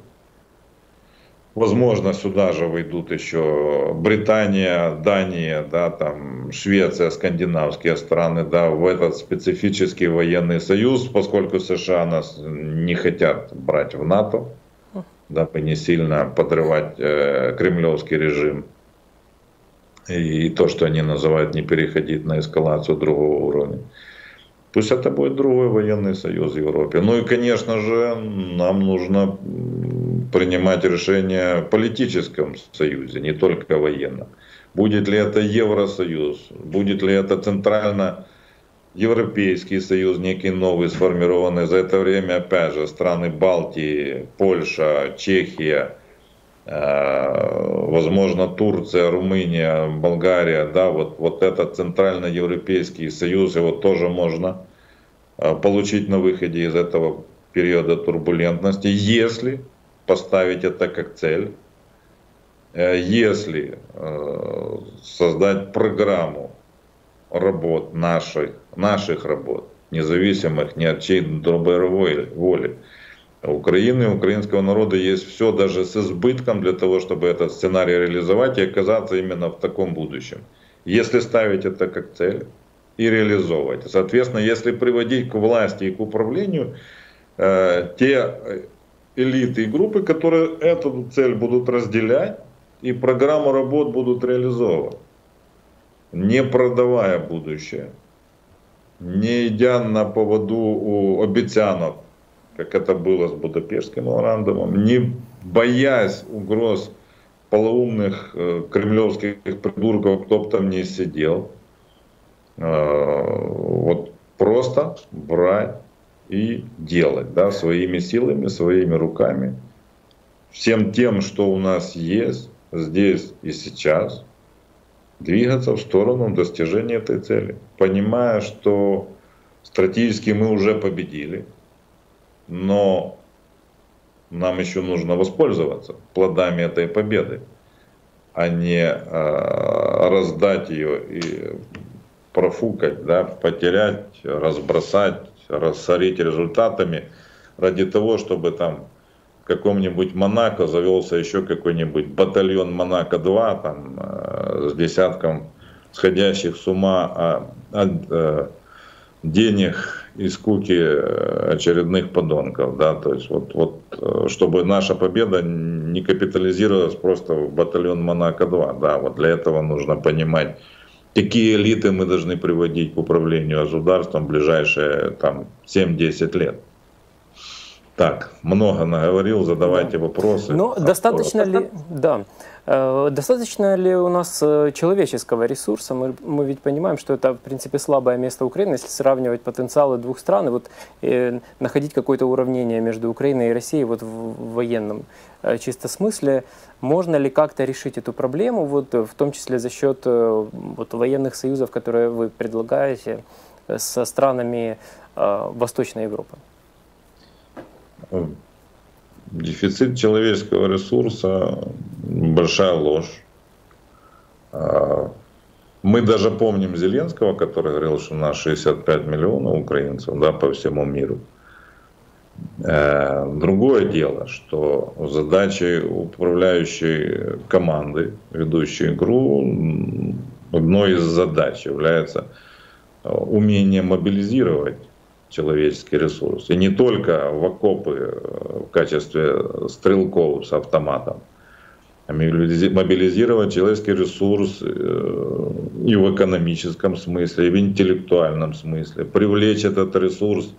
[SPEAKER 2] Возможно, сюда же войдут еще Британия, Дания, да, там, Швеция, скандинавские страны, да, в этот специфический военный союз, поскольку США нас не хотят брать в НАТО, дабы не сильно подрывать э, кремлевский режим. И, то, что они называют не переходить на эскалацию другого уровня. Пусть это будет другой военный союз в Европе. Ну и, конечно же, нам нужно принимать решения в политическом союзе, не только военном. Будет ли это Евросоюз, будет ли это центрально Европейский союз, некий новый, сформированный за это время, опять же, страны Балтии, Польша, Чехия, возможно, Турция, Румыния, Болгария, да, вот, вот этот центрально-европейский союз, его тоже можно э, получить на выходе из этого периода турбулентности, если поставить это как цель. Э, если э, создать программу работ наших, наших работ, независимых ни от чьей доброй воли, Украины, украинского народа есть все даже с избытком для того, чтобы этот сценарий реализовать и оказаться именно в таком будущем. Если ставить это как цель и реализовывать. Соответственно, если приводить к власти и к управлению э, те элиты и группы, которые эту цель будут разделять и программу работ будут реализовывать, не продавая будущее, не идя на поводу у обещанок, как это было с Будапештским меморандумом, не боясь угроз полоумных э, кремлевских придурков, кто бы там не сидел. Э, вот просто брать и делать, да, своими силами, своими руками, всем тем, что у нас есть здесь и сейчас, двигаться в сторону достижения этой цели, понимая, что стратегически мы уже победили, но нам еще нужно воспользоваться плодами этой победы, а не э, раздать ее и профукать, да, потерять, разбросать, рассорить результатами ради того, чтобы там в каком-нибудь Монако завелся еще какой-нибудь батальон Монако-2 там, э, с десятком сходящих с ума от, от э, денег и скуки э, очередных подонков, да, то есть вот, вот э, чтобы наша победа не капитализировалась просто в батальон Монако-2, да, вот для этого нужно понимать, какие элиты мы должны приводить к управлению государством в ближайшие там 7-10 лет. Так, много наговорил, задавайте вопросы.
[SPEAKER 1] Ну, достаточно ли, да, э, достаточно ли у нас э, человеческого ресурса? Мы, мы ведь понимаем, что это, в принципе, слабое место Украины, если сравнивать потенциалы двух стран, и вот э, находить какое-то уравнение между Украиной и Россией вот в, в военном э, чисто смысле. Можно ли как-то решить эту проблему, вот, в том числе за счет э, вот, военных союзов, которые вы предлагаете со странами э, Восточной Европы?
[SPEAKER 2] Дефицит человеческого ресурса – большая ложь. А, мы даже помним Зеленского, который говорил, что у нас 65 миллионов украинцев да, по всему миру. Э, другое дело, что задачей управляющей команды, ведущей игру, одной из задач является умение мобилизировать человеческий ресурс. И не только в окопы э, в качестве стрелков с автоматом, а мобилизировать человеческий ресурс э, и в экономическом смысле, и в интеллектуальном смысле, привлечь этот ресурс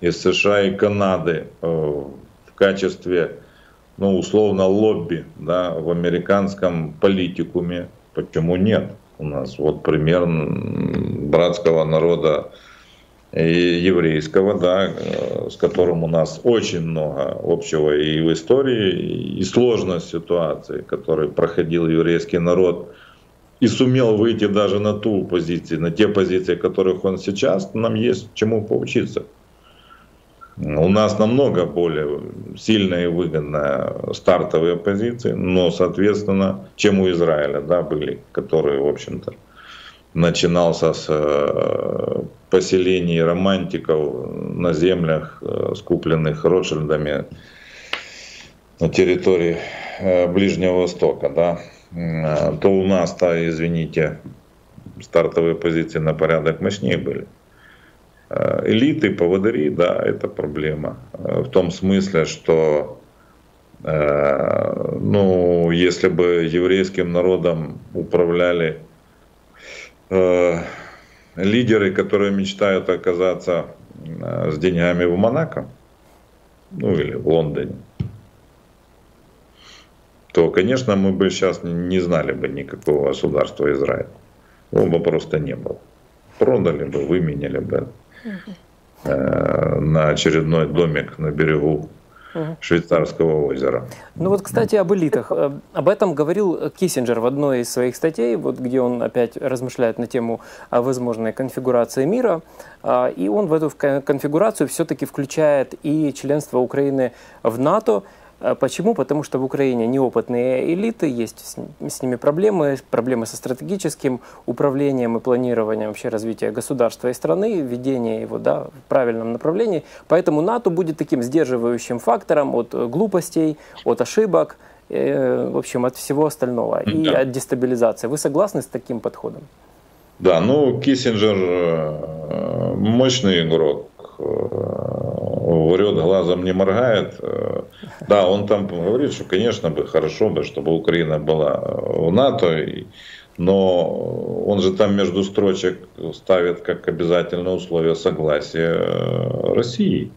[SPEAKER 2] из США и Канады э, в качестве, ну, условно, лобби да, в американском политикуме. Почему нет? У нас вот пример братского народа еврейского, да, э, с которым у нас очень много общего и в истории, и сложность ситуации, которой проходил еврейский народ, и сумел выйти даже на ту позицию, на те позиции, которых он сейчас, нам есть чему поучиться. У нас намного более сильная и выгодная стартовые позиции, но, соответственно, чем у Израиля да, были, которые, в общем-то, начинался с э, поселений романтиков на землях, э, скупленных Ротшильдами на территории э, Ближнего Востока, да, то у нас-то, извините, стартовые позиции на порядок мощнее были. Элиты, поводыри, да, это проблема. В том смысле, что ну, если бы еврейским народом управляли Э, лидеры, которые мечтают оказаться э, с деньгами в Монако, ну или в Лондоне, то, конечно, мы бы сейчас не знали бы никакого государства Израиль. Его бы просто не было. Продали бы, выменяли бы э, на очередной домик на берегу швейцарского озера.
[SPEAKER 1] Ну вот, кстати, об элитах. Э, об этом говорил Киссинджер в одной из своих статей, вот, где он опять размышляет на тему возможной конфигурации мира. А, и он в эту конфигурацию все-таки включает и членство Украины в НАТО, почему? Потому что в Украине неопытные элиты, есть с ними проблемы, проблемы со стратегическим управлением и планированием вообще развития государства и страны, введения его да, в правильном направлении. Поэтому НАТО будет таким сдерживающим фактором от глупостей, от ошибок, э, в общем, от всего остального и да. от дестабилизации. Вы согласны с таким подходом?
[SPEAKER 2] Да, ну Киссинджер э, мощный игрок, врет, глазом не моргает. Да, он там говорит, что, конечно, бы хорошо бы, чтобы Украина была в НАТО, но он же там между строчек ставит как обязательное условие согласия России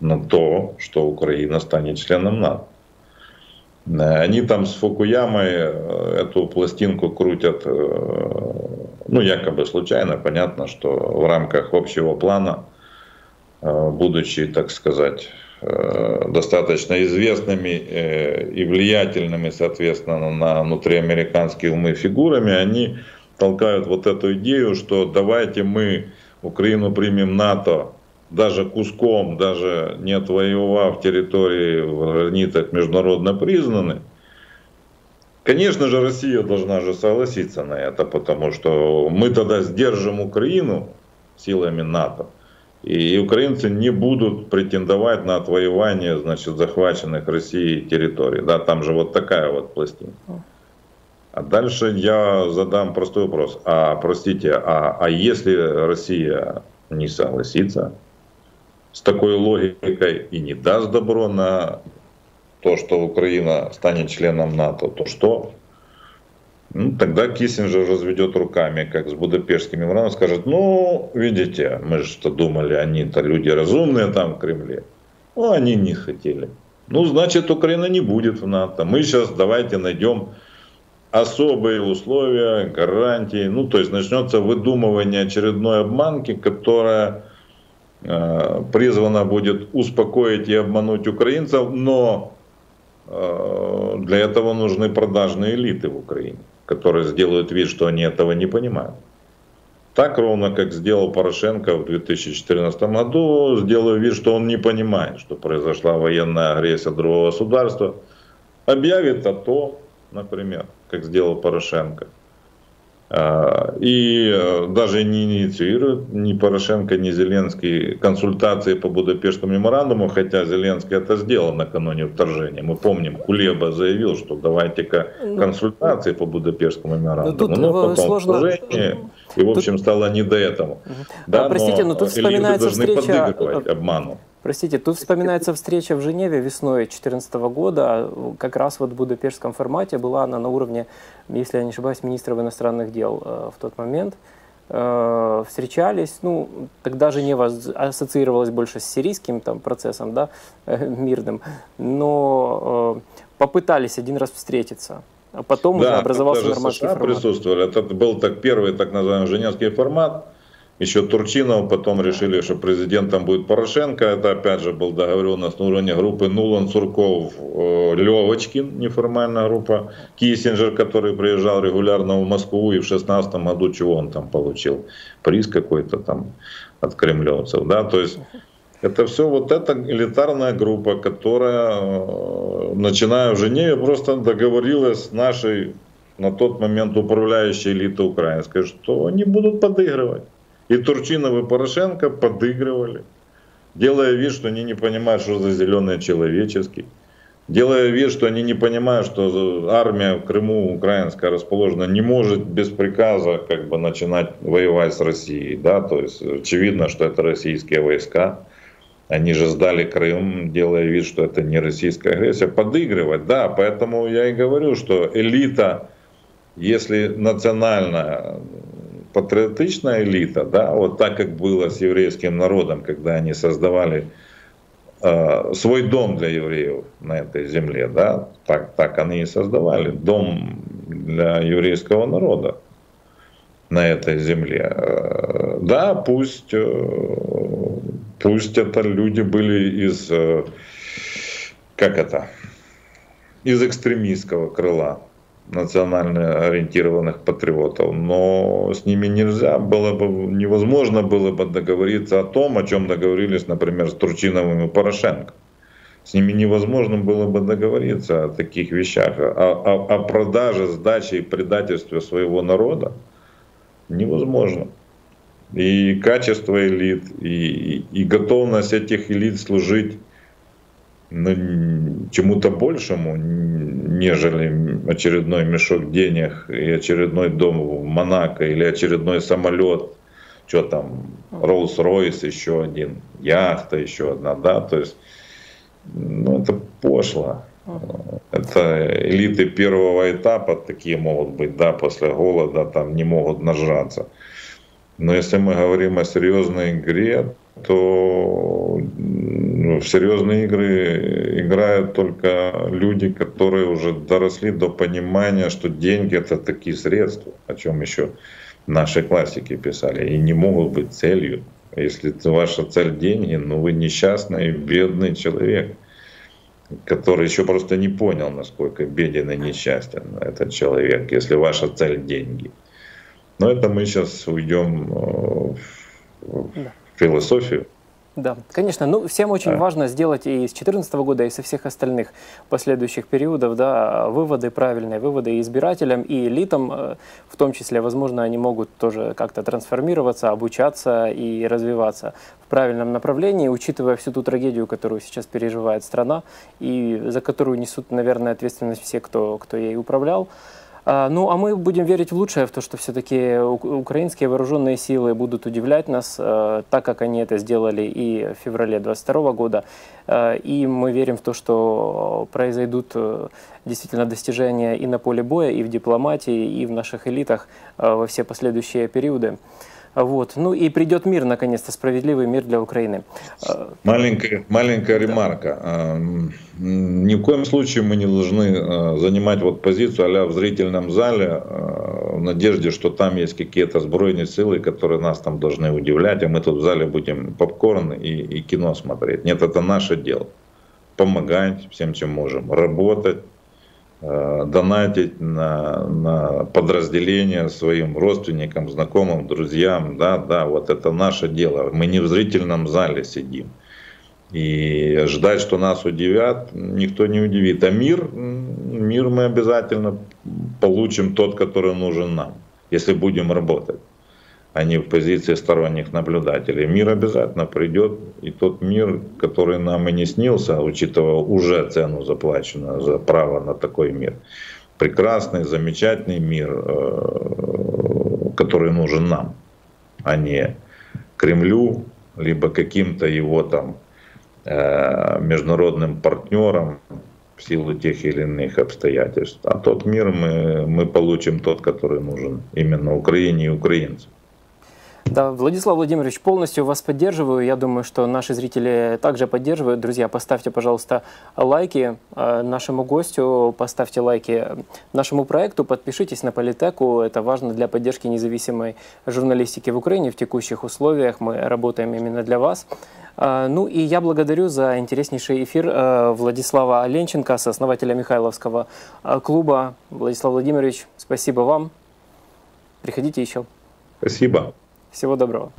[SPEAKER 2] на то, что Украина станет членом НАТО. Они там с Фукуямой эту пластинку крутят, ну, якобы случайно, понятно, что в рамках общего плана – Э, будучи, так сказать, э, достаточно известными э, и влиятельными, соответственно, на внутриамериканские умы фигурами, они толкают вот эту идею, что давайте мы Украину примем НАТО даже куском, даже не отвоевав территории в границах международно признаны, Конечно же, Россия должна же согласиться на это, потому что мы тогда сдержим Украину силами НАТО. И украинцы не будут претендовать на отвоевание значит, захваченных Россией территорий. Да, там же вот такая вот пластина. А дальше я задам простой вопрос. А, простите, а, а если Россия не согласится с такой логикой и не даст добро на то, что Украина станет членом НАТО, то что? Ну, тогда Киссинджер разведет руками, как с Будапештским меморандумом, скажет, ну, видите, мы же что думали, они-то люди разумные там в Кремле. Ну, они не хотели. Ну, значит, Украина не будет в НАТО. Мы сейчас давайте найдем особые условия, гарантии. Ну, то есть начнется выдумывание очередной обманки, которая э, призвана будет успокоить и обмануть украинцев, но э, для этого нужны продажные элиты в Украине которые сделают вид, что они этого не понимают. Так ровно, как сделал Порошенко в 2014 году, сделаю вид, что он не понимает, что произошла военная агрессия другого государства, объявит АТО, например, как сделал Порошенко – и э, даже не инициирует ни Порошенко, ни Зеленский консультации по Будапештскому меморандуму, хотя Зеленский это сделал накануне вторжения. Мы помним, Кулеба заявил, что давайте-ка ну, консультации по Будапештскому меморандуму. Но, но потом сложно... вторжение, и в общем стало не до этого.
[SPEAKER 1] Да, а, простите, но тут вспоминается встреча...
[SPEAKER 2] подыгрывать обману.
[SPEAKER 1] Простите, тут вспоминается встреча в Женеве весной 2014 года, как раз вот в Будапештском формате, была она на уровне, если я не ошибаюсь, министров иностранных дел э, в тот момент. Э, встречались, ну, тогда Женева ассоциировалась больше с сирийским там, процессом, да, мирным, но э, попытались один раз встретиться. А потом да, уже образовался нормандский
[SPEAKER 2] США формат. присутствовали. Это был так первый так называемый женевский формат еще Турчинов, потом решили, что президентом будет Порошенко. Это опять же был договоренность на уровне группы Нулан, Сурков, э, Левочкин, неформальная группа, Киссинджер, который приезжал регулярно в Москву и в 16 году чего он там получил? Приз какой-то там от кремлевцев. Да? То есть это все вот эта элитарная группа, которая, э, начиная в Женеве, просто договорилась с нашей на тот момент управляющей элитой украинской, что они будут подыгрывать. И Турчинов и Порошенко подыгрывали, делая вид, что они не понимают, что за зеленые человеческий, делая вид, что они не понимают, что армия в Крыму украинская расположена не может без приказа как бы начинать воевать с Россией. Да? То есть очевидно, что это российские войска. Они же сдали Крым, делая вид, что это не российская агрессия. Подыгрывать, да, поэтому я и говорю, что элита, если национальная, патриотичная элита, да, вот так как было с еврейским народом, когда они создавали э, свой дом для евреев на этой земле, да, так, так они и создавали дом для еврейского народа на этой земле. Э, да, пусть, э, пусть это люди были из, э, как это, из экстремистского крыла, национально ориентированных патриотов, но с ними нельзя было бы, невозможно было бы договориться о том, о чем договорились, например, с Турчиновым и Порошенко. С ними невозможно было бы договориться о таких вещах, о, о, о продаже, сдаче и предательстве своего народа невозможно. И качество элит, и, и готовность этих элит служить ну, чему-то большему, нежели очередной мешок денег и очередной дом в Монако или очередной самолет, что там, Rolls-Royce еще один, яхта еще одна, да, то есть, ну, это пошло. Это элиты первого этапа такие могут быть, да, после голода там не могут нажраться. Но если мы говорим о серьезной игре, то ну, в серьезные игры играют только люди, которые уже доросли до понимания, что деньги это такие средства, о чем еще наши классики писали, и не могут быть целью. Если ваша цель деньги, ну вы несчастный, бедный человек, который еще просто не понял, насколько беден и несчастен этот человек, если ваша цель деньги. Но это мы сейчас уйдем э, в философию.
[SPEAKER 1] Да, конечно. Ну, всем очень да. важно сделать и с 2014 года, и со всех остальных последующих периодов, да, выводы правильные, выводы и избирателям, и элитам, э, в том числе, возможно, они могут тоже как-то трансформироваться, обучаться и развиваться в правильном направлении, учитывая всю ту трагедию, которую сейчас переживает страна, и за которую несут, наверное, ответственность все, кто, кто ей управлял. А, ну, а мы будем верить в лучшее, в то, что все-таки украинские вооруженные силы будут удивлять нас, э, так как они это сделали и в феврале 2022 года. Э, и мы верим в то, что произойдут э, действительно достижения и на поле боя, и в дипломатии, и в наших элитах во все последующие периоды. Вот. Ну и придет мир, наконец-то, справедливый мир для Украины.
[SPEAKER 2] Маленькая, маленькая да. ремарка. Ни в коем случае мы не должны а, занимать вот позицию а в зрительном зале а, в надежде, что там есть какие-то сбройные силы, которые нас там должны удивлять, а мы тут в зале будем попкорн и, и кино смотреть. Нет, это наше дело. Помогать всем, чем можем. Работать, донатить на, на подразделения своим родственникам, знакомым, друзьям. Да, да, вот это наше дело. Мы не в зрительном зале сидим. И ждать, что нас удивят, никто не удивит. А мир, мир мы обязательно получим тот, который нужен нам, если будем работать а не в позиции сторонних наблюдателей. Мир обязательно придет, и тот мир, который нам и не снился, учитывая уже цену заплаченную за право на такой мир, прекрасный, замечательный мир, э, который нужен нам, а не Кремлю, либо каким-то его там э, международным партнерам в силу тех или иных обстоятельств. А тот мир мы, мы получим тот, который нужен именно Украине и украинцам.
[SPEAKER 1] Да, Владислав Владимирович, полностью вас поддерживаю. Я думаю, что наши зрители также поддерживают. Друзья, поставьте, пожалуйста, лайки э, нашему гостю, поставьте лайки нашему проекту, подпишитесь на Политеку. Это важно для поддержки независимой журналистики в Украине в текущих условиях. Мы работаем именно для вас. Э, ну и я благодарю за интереснейший эфир э, Владислава Оленченко, сооснователя Михайловского клуба. Владислав Владимирович, спасибо вам. Приходите еще.
[SPEAKER 2] Спасибо.
[SPEAKER 1] Всего доброго.